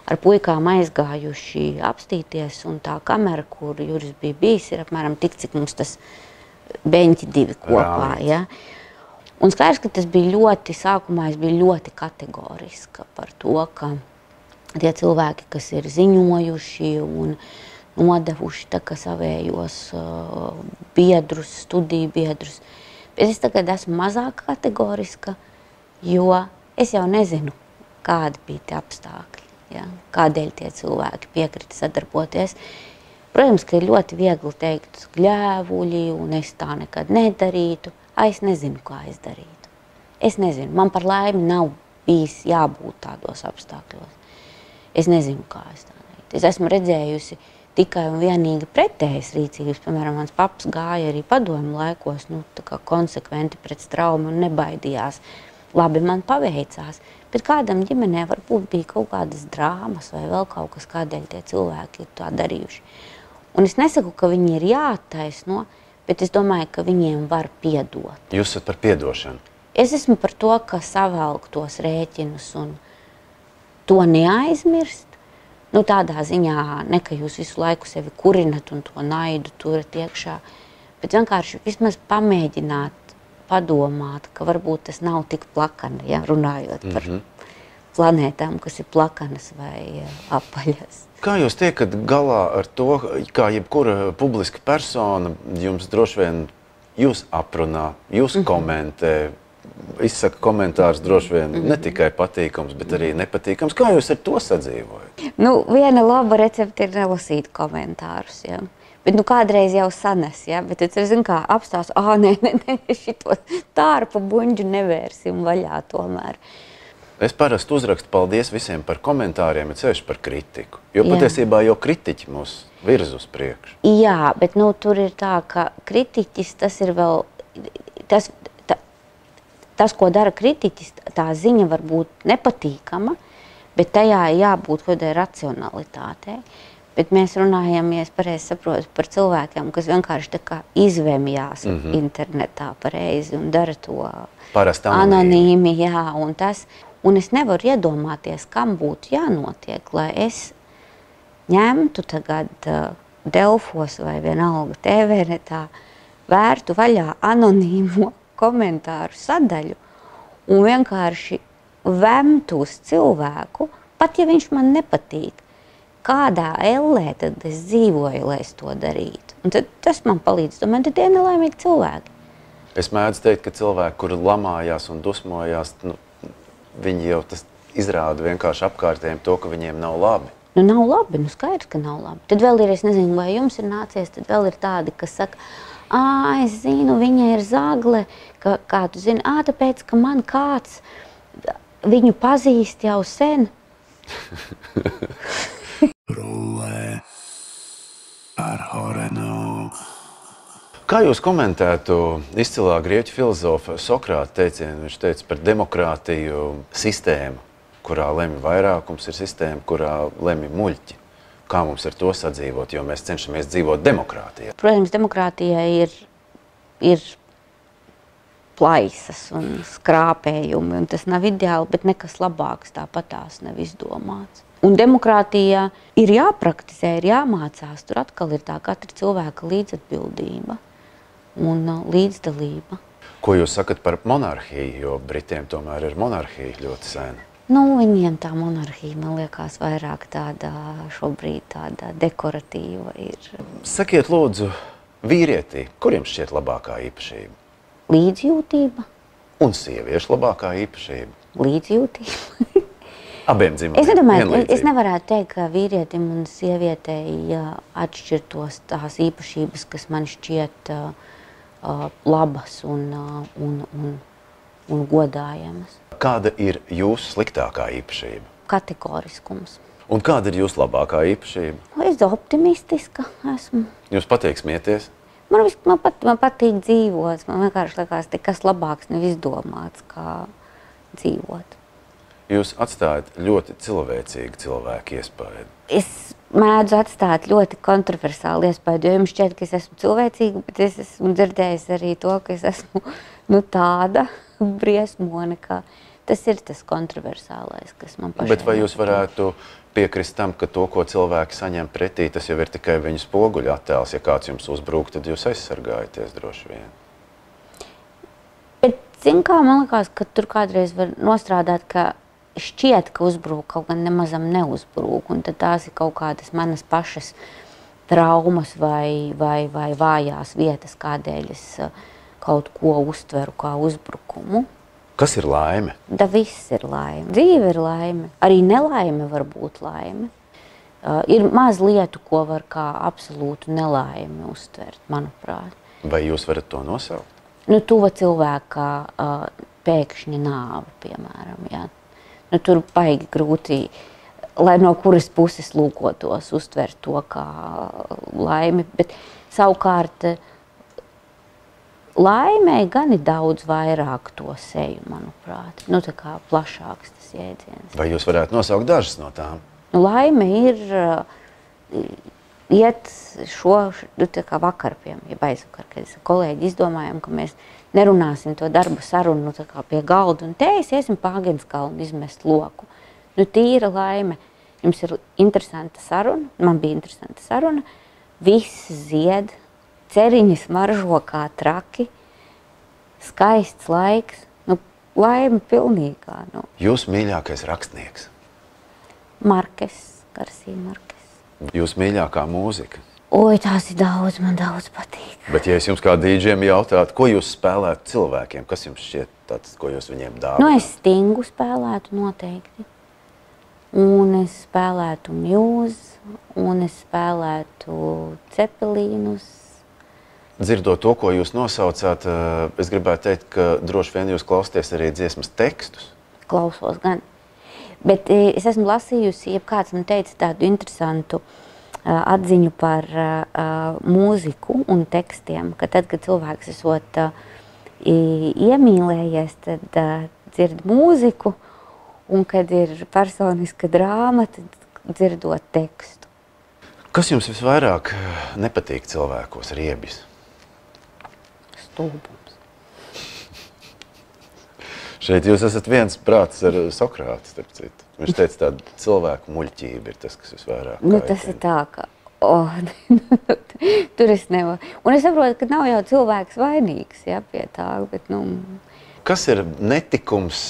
ar puikām aizgājuši apstīties, un tā kamera, kur Juris bija bijis, ir apmēram tik, cik mums tas beņķi divi kopā. Ja? Un skaidrs, ka tas bija ļoti, sākumā es biju ļoti kategoriska par to, ka tie cilvēki, kas ir ziņojuši un nodevuši savējos uh, biedrus, studiju biedrus. Bet es tagad esmu mazāk kategoriska, jo es jau nezinu, kādi bija tie apstākļi, ja? kādēļ tie cilvēki piekrita sadarboties. Protams, ka ir ļoti viegli teikt, gļēvuļi, un es tā nekad nedarītu. A, es nezinu, kā es darītu. Es nezinu, man par laimi nav bijis jābūt tādos apstākļos. Es nezinu, kā es tā darītu. Es esmu redzējusi tikai un vienīgi pretējas rīcības. Piemēram, mans paps gāja arī padomu laikos, nu, konsekventi pret traumu un nebaidījās. Labi, man paveicās, bet kādam ģimenē varbūt bija kaut kādas drāmas vai vēl kaut kas, kādēļ tie cilvēki ir tā darījuši. Un es nesaku, ka viņi ir jāattaisno, bet es domāju, ka viņiem var piedot. Jūs esat par piedošanu? Es esmu par to, ka savelk tos rēķinus un to neaizmirst. Nu, tādā ziņā, ne ka jūs visu laiku sevi kurinat un to naidu turat iekšā, bet vienkārši vismaz pamēģināt padomāt, ka varbūt tas nav tik plakani, ja, runājot par mm -hmm. planētām, kas ir plakanas vai apaļas. Kā jūs tiekat galā ar to, kā jebkura publiska persona jums droši vien jūs aprunā, jūs mm -hmm. komentē, izsaka komentārus droši vien ne tikai patīkams, bet arī nepatīkams. Kā jūs ar to sadzīvojat? Nu, viena laba recepte ir nelasīt komentārus. Ja? Bet nu, kādreiz jau sanes, ja? bet es zinu, kā apstāstu, ah, nē, nē, nē, šito tārpu buņģu nevērsim vaļā tomēr. Es parasti uzrakstu paldies visiem par komentāriem, bet sevišķi par kritiku. Jo Jā. patiesībā jau kritiķi mūs virz uz priekšu. Jā, bet nu, tur ir tā, ka kritiķis tas ir vēl, tas, ta, tas ko dara kritiķis, tā ziņa var būt nepatīkama, bet tajā jābūt kaut kādai racionalitātei. Bet mēs runājam, ja es pareizi saprotu, par cilvēkiem, kas vienkārši izvēmjās mm -hmm. internetā pareizi un dara to Parasti anonīmi. Jā, un, tas, un es nevaru iedomāties, kam būtu jānotiek, lai es ņemtu tagad uh, Delfos vai vienalga TV netā, vērtu vaļā anonīmo komentāru sadaļu un vienkārši vemtu uz cilvēku, pat ja viņš man nepatīk kādā ellē tad es dzīvoju, lai es to darītu. Un tad, tas man palīdz. Domāju, tad tie nelaimīgi cilvēki. Es mēdzu teikt, ka cilvēki, kuri lamājās un dusmojās, nu, viņi jau tas izrāda vienkārši apkārtējiem to, ka viņiem nav labi. Nu, nav labi, nu skaidrs, ka nav labi. Tad vēl ir, es nezinu, vai jums ir nācies, tad vēl ir tādi, kas saka, ā, es zinu, viņa ir zagle, ka, kā tu zini, ā, tāpēc, ka man kāds viņu pazīst jau sen. Rullē ar Horenu. Kā jūs komentētu izcilā grieķu filozofa Sokrāta teicienu? Viņš teica par demokrātiju sistēmu, kurā lemj vairākums, ir sistēma, kurā lemj muļķi. Kā mums ar to sadzīvot, jo mēs cenšamies dzīvot demokrātijā? Protams, demokrātijai ir, ir plaisas un skrāpējumi, un tas nav ideāli, bet nekas labāks tāpat tās nav izdomāts. Un demokrātija ir jāpraktizē, ir jāmācās. Tur atkal ir tā katra cilvēka līdzatbildība un uh, līdzdalība. Ko jūs sakat par monarhiju? Jo Britiem tomēr ir monarhija ļoti sena. Nu, viņiem tā monarhija, man liekas, vairāk tāda šobrīd tāda dekoratīva ir. Sakiet, lūdzu, vīrietī, kuriem šķiet labākā īpašība? Līdzjūtība. Un sieviešu labākā īpašība? Līdzjūtība. Abiem dzimumiem. Es nedomāju, es, es nevarētu teikt, ka vīrietim un sievietei atšķirtos tās īpašības, kas man šķiet uh, uh, labas un, uh, un, un, un godājamas. Kāda ir jūsu sliktākā īpašība? Kategoriskums. Un kāda ir jūsu labākā īpašība? Es optimistiska esmu. Jūs pateiksmieties? Man, vis, man, pat, man patīk dzīvot. Man vienkārši liekas, ka kas labāks nav izdomāts, kā dzīvot jūs atstājat ļoti cilvēcīgu cilvēku iespēju. Es mēdzu atstāt ļoti kontroversālu iespēju, jo jums šķiet, ka es esmu cilvēcīga, bet es esmu dzirdējis arī to, ka es esmu nu, tāda briesmone, ka tas ir tas kontroversālais, kas man pašai. Bet vai jūs varētu piekrist tam, ka to, ko cilvēki saņem pretī, tas jau ir tikai viņu spoguļu attēls. Ja kāds jums uzbrūk, tad jūs aizsargājaties droši vien. Bet, zin kā, man liekas, ka tur kādreiz var nostrādāt, ka šķiet, ka uzbrūk, kaut gan nemazam neuzbrūk. Un tad tās ir kaut kādas manas pašas traumas vai, vai, vai vājās vietas, kādēļ es uh, kaut ko uztveru kā uzbrukumu. Kas ir laime? Da viss ir laime. Dzīve ir laime. Arī nelaime var būt laime. Uh, ir maz lietu, ko var kā absolūtu nelaimi uztvert, manuprāt. Vai jūs varat to nosaukt? Nu, tuva cilvēka uh, pēkšņa nāve, piemēram. Jā nu, tur baigi grūti, lai no kuras puses lūkotos, uztvert to kā laimi. Bet savukārt laimē gan ir daudz vairāk to seju, manuprāt. Nu, tā kā plašāks tas jēdziens. Vai jūs varētu nosaukt dažas no tām? Nu, laime ir iet šo, nu, tā kā vakar, piemēram, ja aizvakar, kad kolēģi izdomājām, ka mēs nerunāsim to darbu sarunu nu, pie galda un tējas, iesim pāgens kalnu izmest loku. Nu, tīra laime. Jums ir interesanta saruna, man bija interesanta saruna, viss zied, ceriņas maržo kā traki, skaists laiks, nu, laime pilnīgā. Nu. Jūs mīļākais rakstnieks? Markes, Garsī Markes. Jūs mīļākā mūzika? Oi, tās ir daudz, man daudz patīk. Bet, ja es jums kā dīdžiem jautātu, ko jūs spēlētu cilvēkiem, kas jums šķiet tāds, ko jūs viņiem dāvināt? Nu, es stingu spēlētu noteikti. Un es spēlētu mjūzu, un es spēlētu cepelīnus. Dzirdot to, ko jūs nosaucāt, eh, es gribētu teikt, ka droši vien jūs klausāties arī dziesmas tekstus. Klausos gan. Bet eh, es esmu lasījusi, ja kāds man teica tādu interesantu uh, atziņu par mūziku un tekstiem, ka tad, kad cilvēks esot iemīlējies, tad dzird mūziku, un kad ir personiska drāma, tad dzirdot tekstu. Kas jums visvairāk nepatīk cilvēkos, riebis? Stulbums. Šeit jūs esat viens prāts ar Sokrātu, starp citu. Viņš teica, tāda cilvēku muļķība ir tas, kas visvairāk. Nu, tas ir tā, ka oh, tur es nevaru. Un es saprotu, ka nav jau cilvēks vainīgs ja, pie tā. Bet, nu... Kas ir netikums,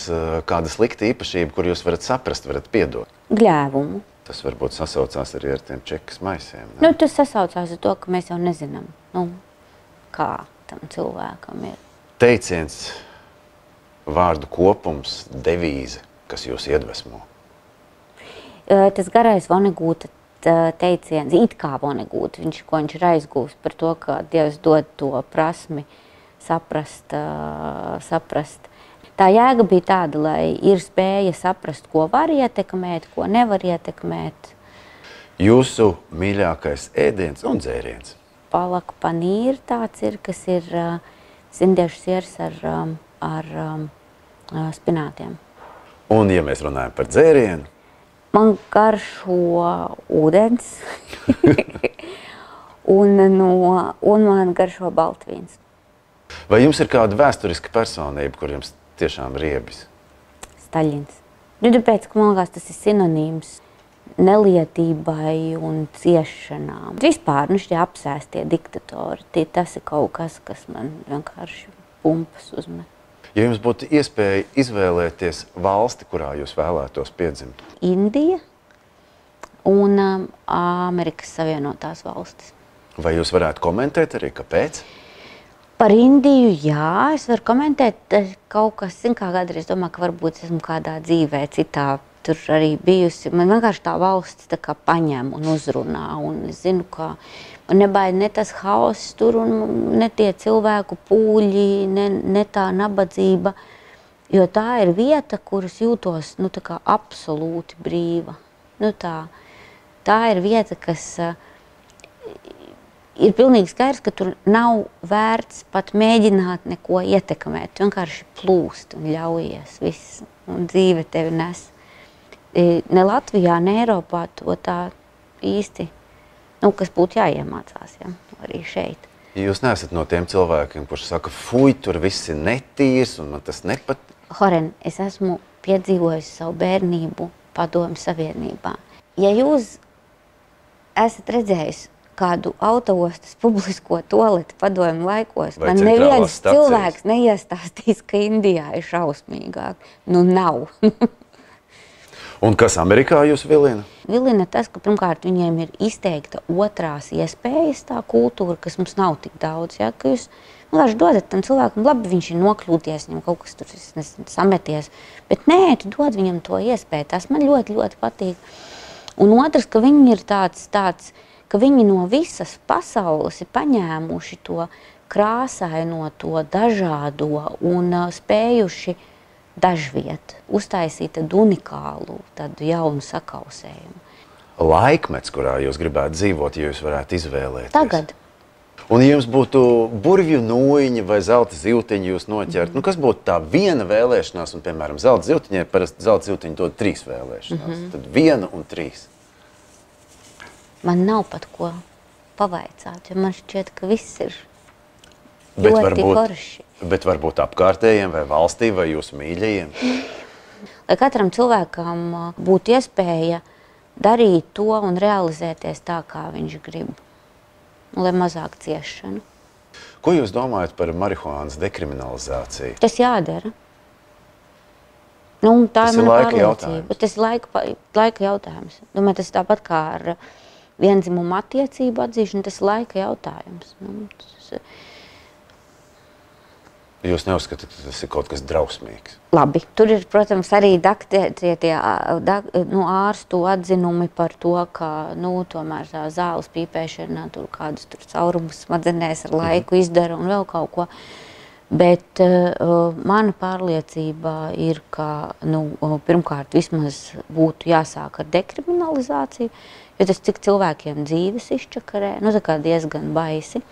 kāda slikta īpašība, kur jūs varat saprast, varat piedot? Gļēvumu. Tas varbūt sasaucās arī ar tiem čekas maisiem. Ne? Nu, tas sasaucās ar to, ka mēs jau nezinām, nu, kā tam cilvēkam ir. Teiciens vārdu kopums, devīze, kas jūs iedvesmo? Tas garais Vonegūta teiciens, it kā Vonegūta, viņš, ko viņš ir aizgūst par to, ka Dievs dod to prasmi saprast, saprast. Tā jēga bija tāda, lai ir spēja saprast, ko var ietekmēt, ko nevar ietekmēt. Jūsu mīļākais ēdiens un dzēriens? Palaka panīra tāds ir, kas ir sindiešu siers ar um, ar um, spinātiem. Un, ja mēs runājam par dzērienu? Man garšo ūdens, un, no, un man garšo baltvīns. Vai jums ir kāda vēsturiska personība, kur jums tiešām riebis? Staļins. Nu, tāpēc, ka man liekas, tas ir sinonīms nelietībai un ciešanām. Vispār, nu, šie apsēstie diktatori, tie, tas ir kaut kas, kas man vienkārši pumpas uzmet. Ja jums būtu iespēja izvēlēties valsti, kurā jūs vēlētos piedzimt? Indija un um, Amerikas Savienotās valstis. Vai jūs varētu komentēt arī, kāpēc? Par Indiju, jā, es varu komentēt kaut kas, zin kā kādreiz domāju, ka varbūt esmu kādā dzīvē citā tur arī bijusi. Man vienkārši tā valsts tā kā paņem un uzrunā, un es zinu, ka Un nebaida ne tas hauss tur, ne tie cilvēku pūļi, ne, ne tā nabadzība. Jo tā ir vieta, kuras jūtos nu, absolūti brīva. Nu, tā, tā ir vieta, kas uh, ir pilnīgi skaidrs, ka tur nav vērts pat mēģināt neko ietekmēt. Tu vienkārši plūst un ļaujies. Viss, un dzīve tevi nes. Ne Latvijā, ne Eiropā to tā īsti nu, kas būtu jāiemācās ja, arī šeit. Jūs neesat no tiem cilvēkiem, kurš saka, fuj, tur viss ir netīrs un man tas nepat. Horen, es esmu piedzīvojusi savu bērnību padomu savienībā. Ja jūs esat redzējis kādu autostas publisko toaletu padomu laikos, Vai man neviens stacijas? cilvēks neiestāstīs, ka Indijā ir šausmīgāk. Nu, nav. Un kas Amerikā jūs vilina? Vilina tas, ka pirmkārt viņiem ir izteikta otrās iespējas, tā kultūra, kas mums nav tik daudz. Ja, jūs vienkārši dodat tam cilvēkam, labi, viņš ir nokļūties, viņam kaut kas tur nezinu, sameties. Bet nē, tu dod viņam to iespēju. Tas man ļoti, ļoti patīk. Un otrs, ka viņi ir tāds, tāds ka viņi no visas pasaules ir paņēmuši to krāsaino, to dažādo un spējuši dažviet uztaisīt tādu unikālu, tādu jaunu sakausējumu. Laikmets, kurā jūs gribētu dzīvot, ja jūs varētu izvēlēties? Tagad. Un, ja jums būtu burvju nūjiņa vai zelta zīltiņa, jūs noķert, mm -hmm. nu, kas būtu tā viena vēlēšanās, un, piemēram, zelta zīltiņai parasti zelta zīltiņa dod trīs vēlēšanās. Mm -hmm. Tad viena un trīs. Man nav pat ko pavaicāt, jo man šķiet, ka viss ir Bet ļoti varbūt, forši. Bet varbūt apkārtējiem vai valstī vai jūsu mīļajiem? Lai katram cilvēkam uh, būtu iespēja darīt to un realizēties tā, kā viņš grib. Un lai mazāk ciešanu. Ko jūs domājat par marihuānas dekriminalizāciju? Tas jādara. Nu, tā tas ir mana pārliecība. Tas ir laika, laika jautājums. Domāju, tas ir tāpat kā ar vienzimuma attiecību atzīšana, tas ir laika jautājums. Nu, tas, Jūs neuzskatāt, ka tas ir kaut kas drausmīgs? Labi, tur ir, protams, arī daktie, tie, tie dak, nu, ārstu atzinumi par to, ka nu, tomēr tā zāles pīpēšana tur kādus tur caurumus smadzenēs ar laiku mhm. izdara un vēl kaut ko. Bet uh, mana pārliecība ir, ka nu, pirmkārt vismaz būtu jāsāk ar dekriminalizāciju, jo tas cik cilvēkiem dzīves izčakarē, nu tā kā diezgan baisi.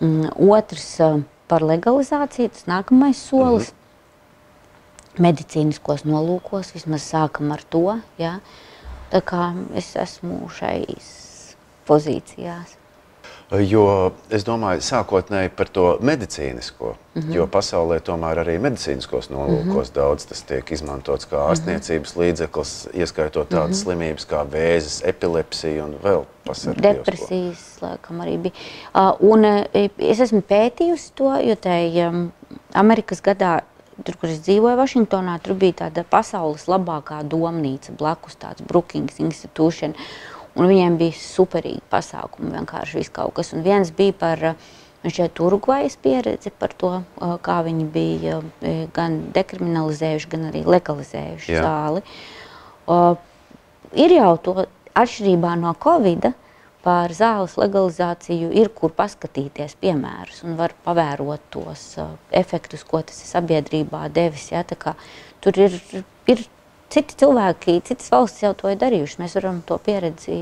Um, otrs, uh, par legalizāciju, tas nākamais solis. -hmm. Medicīniskos nolūkos vismaz sākam ar to. Ja? Tā kā es esmu šais pozīcijās. Jo es domāju, sākotnēji par to medicīnisko, mm -hmm. jo pasaulē tomēr arī medicīniskos nolūkos mm -hmm. daudz tas tiek izmantots kā mhm. ārstniecības līdzeklis, ieskaitot tādas mm -hmm. slimības kā vēzis, epilepsija un vēl pasargājums. Depresijas, laikam, arī bija. Uh, un uh, es esmu pētījusi to, jo te um, Amerikas gadā tur, kur es dzīvoju, Vašingtonā, tur bija tāda pasaules labākā domnīca blakus, tāds Brookings Institution. Un viņiem bija superīgi pasākumi, vienkārši viss kaut kas. Un viens bija par šeit Urugvajas pieredzi, par to, kā viņi bija gan dekriminalizējuši, gan arī legalizējuši Jā. zāli. Uh, ir jau to atšķirībā no Covid. Par zāles legalizāciju ir kur paskatīties piemērus un var pavērot tos efektus, ko tas ir sabiedrībā devis. Ja? Tur ir, ir citi cilvēki, citas valstis jau to ir darījuši. Mēs varam to pieredzi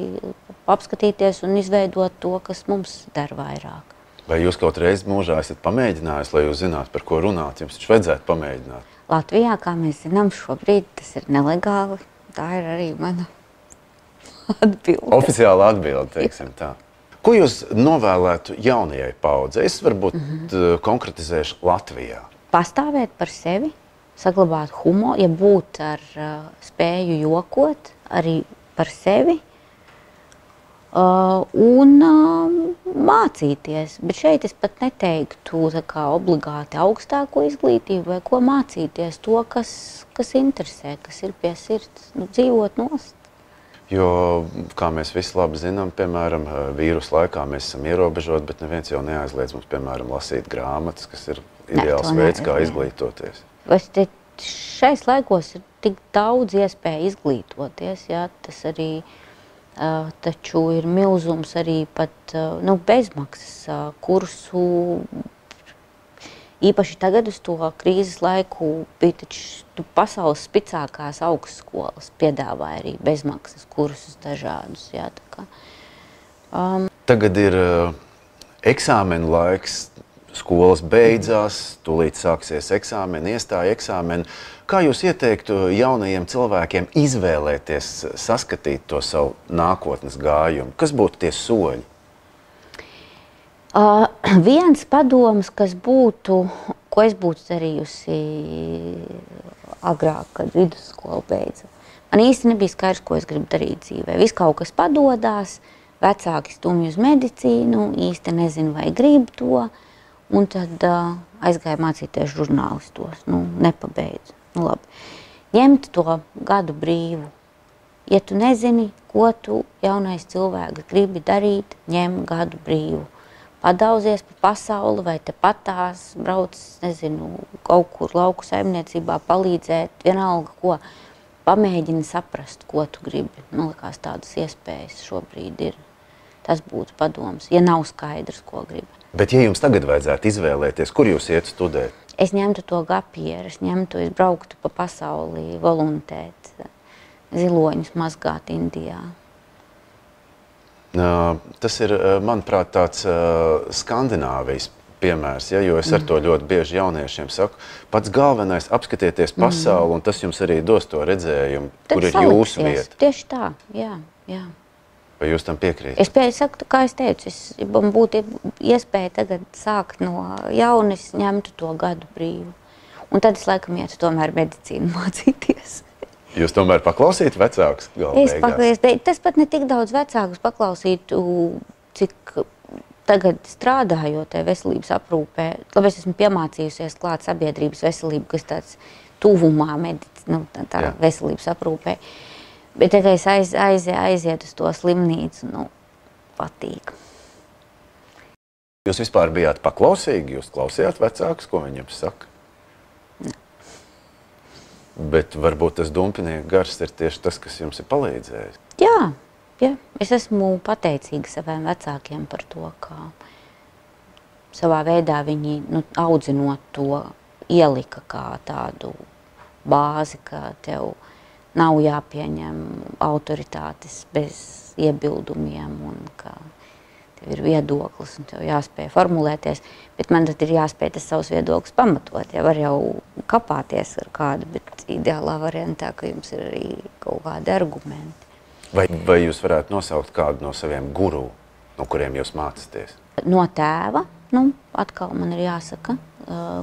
apskatīties un izveidot to, kas mums der vairāk. Vai jūs kaut reiz mūžā esat pamēģinājis, lai jūs zinātu, par ko runāt? Jums taču vajadzētu pamēģināt. Latvijā, kā mēs zinām, šobrīd tas ir nelegāli. Tā ir arī mana atbilde. Oficiāla atbilde, teiksim tā. Ko jūs novēlētu jaunajai paudzei? Es varbūt mm -hmm. konkretizēšu Latvijā. Pastāvēt par sevi, saglabāt humoru, ja būt ar uh, spēju jokot arī par sevi uh, un uh, mācīties. Bet šeit es pat neteiktu kā, obligāti augstāko izglītību vai ko mācīties, to, kas, kas interesē, kas ir pie sirds, nu, dzīvot nost. Jo, kā mēs visi labi zinām, piemēram, uh, vīrusu laikā mēs esam ierobežoti, bet neviens jau neaizliedz mums, piemēram, lasīt grāmatas, kas ir ideāls ne, veids, kā izglītoties. Te, šais laikos ir tik daudz iespēju izglītoties, jā, tas arī uh, taču ir milzums arī pat uh, nu, bezmaksas uh, kursu. Īpaši tagad uz to krīzes laiku bija taču nu, pasaules spicākās augstskolas piedāvāja arī bezmaksas kursus dažādus. Jā, kā, um, tagad ir uh, eksāmenu laiks, skolas beidzās, tūlīt sāksies eksāmeni, iestāja eksāmeni. Kā jūs ieteiktu jaunajiem cilvēkiem izvēlēties, saskatīt to savu nākotnes gājumu? Kas būtu tie soļi? Uh, viens padoms, kas būtu, ko es būtu darījusi agrāk, kad vidusskola beidza. Man īsti nebija skaidrs, ko es gribu darīt dzīvē. Viss kaut kas padodas, vecāki stumj uz medicīnu, īsti nezinu, vai gribu to. Uh, Un tad uh, aizgāju mācīties žurnālistos. Nu, nepabeidzu. Nu, labi. Ņemt to gadu brīvu. Ja tu nezini, ko tu jaunais cilvēks gribi darīt, ņem gadu brīvu. Padauzies pa pasauli vai te patās, brauc, nezinu, kaut kur lauku saimniecībā palīdzēt, vienalga ko. Pamēģini saprast, ko tu gribi. Man liekas, tādas iespējas šobrīd ir. Tas būtu padoms, ja nav skaidrs, ko gribi. Bet, ja jums tagad vajadzētu izvēlēties, kur jūs iet studēt? Es ņemtu to gapieru, es ņemtu, es brauktu pa pasauli, voluntēt, ziloņus mazgāt Indijā. Tas ir, manuprāt, tāds Skandināvijas piemērs, ja, jo es mm. ar to ļoti bieži jauniešiem saku. Pats galvenais - apskatieties pasauli, mm. un tas jums arī dos to redzējumu, Tad kur ir jūsu vieta. Tieši tā, jā, jā. Vai jūs tam piekrītat? Es piesaku, kā es teicu, es, man būtu iespēja tagad sākt no jauna, es ņemtu to gadu brīvu. Un tad es laikam ietu tomēr medicīnu mācīties. Jūs tomēr paklausītu vecākus? Es paklausītu, tas pat ne tik daudz vecākus paklausītu, cik tagad strādājot veselības aprūpē. Labi, es esmu piemācījusies klāt sabiedrības veselību, kas tāds tuvumā medic, nu, tā, tā veselības aprūpē. Uh, Bet, ja es aiz, aiz, aizietu uz to slimnīcu, nu, patīk. Jūs vispār bijāt paklausīgi, jūs klausījāt vecākus, ko viņiem saka? Ne. Bet varbūt tas dumpinieku gars ir tieši tas, kas jums ir palīdzējis. Jā, jā. es esmu pateicīga saviem vecākiem par to, ka savā veidā viņi nu, audzinot to ielika kā tādu bāzi, ka tev nav jāpieņem autoritātes bez iebildumiem un ka tev ir viedoklis un tev jāspēj formulēties, bet man tad ir jāspēj tas savus viedoklis pamatot. Ja var jau kapāties ar kādu, bet ideālā variantā, ka jums ir arī kaut kādi argumenti. Vai, vai jūs varētu nosaukt kādu no saviem guru, no kuriem jūs mācāties? No tēva, nu, atkal man ir jāsaka,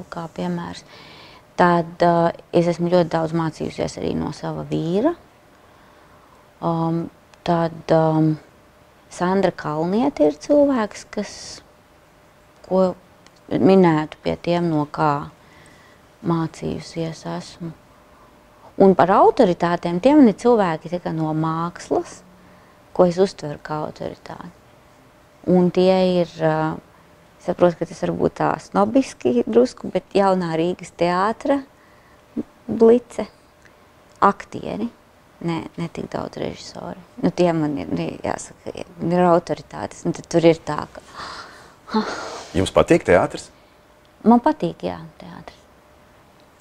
kā piemērs. Tad uh, es esmu ļoti daudz mācījusies arī no sava vīra. Um, tad um, Sandra Kalniete ir cilvēks, kas, ko minētu pie tiem, no kā mācījusies esmu. Un par autoritātēm tiem ir cilvēki no mākslas, ko es uztveru kā autoritāti. Un tie ir, es saprotu, ka tas varbūt tā snobiski drusku, bet jaunā Rīgas teātra blice, aktieri ne, ne tik daudz režisori. Nu, tie man ir, jāsaka, ir autoritātes, un tur ir tā, ka... Jums patīk teātris? Man patīk, jā, teātris.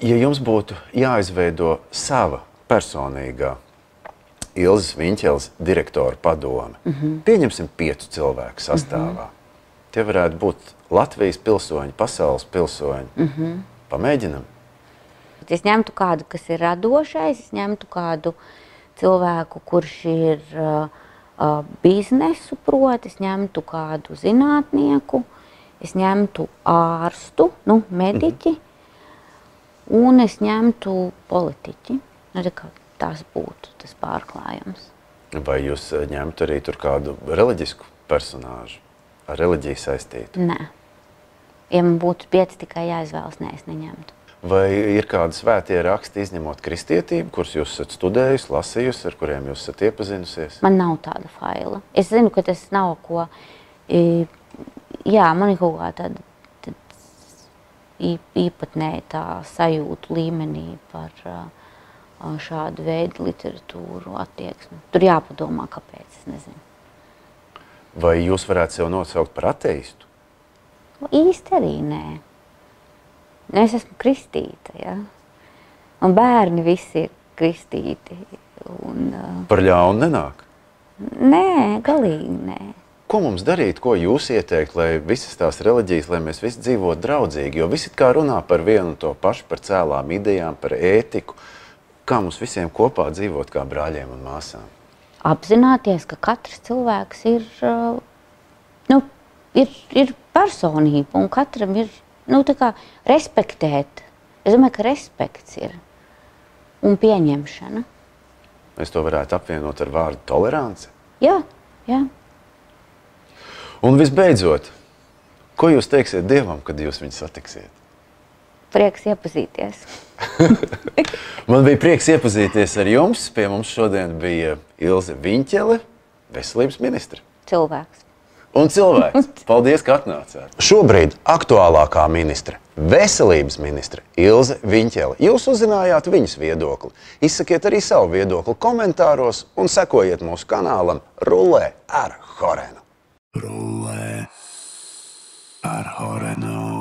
Ja jums būtu jāizveido sava personīgā Ilzas Viņķels direktora padome, mm -hmm. pieņemsim piecu cilvēku sastāvā, mm -hmm. tie varētu būt Latvijas pilsoņi, pasaules pilsoņi. Mm -hmm. Pamēģinam. Es ņemtu kādu, kas ir radošais, es ņemtu kādu cilvēku, kurš ir uh, uh, biznesu proti, es ņemtu kādu zinātnieku, es ņemtu ārstu, nu, mediķi, mm -hmm. un es ņemtu politiķi. Tas būtu tas pārklājums. Vai jūs ņemtu arī tur kādu reliģisku personāžu, ar reliģiju saistītu? Nē. Ja man būtu pieci tikai jāizvēlas, nē, es neņemtu. Vai ir kādi svētie raksti, izņemot kristietību, kurus jūs esat studējusi, lasījusi, ar kuriem jūs esat iepazinusies? Man nav tāda faila. Es zinu, ka tas nav ko. Jā, man ir kaut kā tāda īpatnēji tā sajūta līmenī par šādu veidu literatūru attieksmi. Tur jāpadomā, kāpēc. Es nezinu. Vai jūs varētu sev nosaukt par ateistu? Īsti arī nē. Es esmu kristīta, ja? un bērni visi ir kristīti. Un, uh, Par ļaunu nenāk? Nē, galīgi nē. Ko mums darīt, ko jūs ieteikt, lai visas tās reliģijas, lai mēs visi dzīvotu draudzīgi? Jo visi kā runā par vienu un to pašu, par cēlām idejām, par ētiku. Kā mums visiem kopā dzīvot kā brāļiem un māsām? Apzināties, ka katrs cilvēks ir, uh, nu, ir, ir personība un katram ir nu, respektēt. Es domāju, ka respekts ir un pieņemšana. Mēs to varētu apvienot ar vārdu tolerance. Jā, jā. Un visbeidzot, ko jūs teiksiet Dievam, kad jūs viņu satiksiet? Prieks iepazīties. Man bija prieks iepazīties ar jums. Pie mums šodien bija Ilze Viņķele, veselības ministra. Cilvēks un cilvēks. Paldies, ka atnācāt. Šobrīd aktuālākā ministre, veselības ministre Ilze Viņķele. Jūs uzzinājāt viņas viedokli. Izsakiet arī savu viedokli komentāros un sekojiet mūsu kanālam Rulē ar Horenu. Rulē ar Horenu.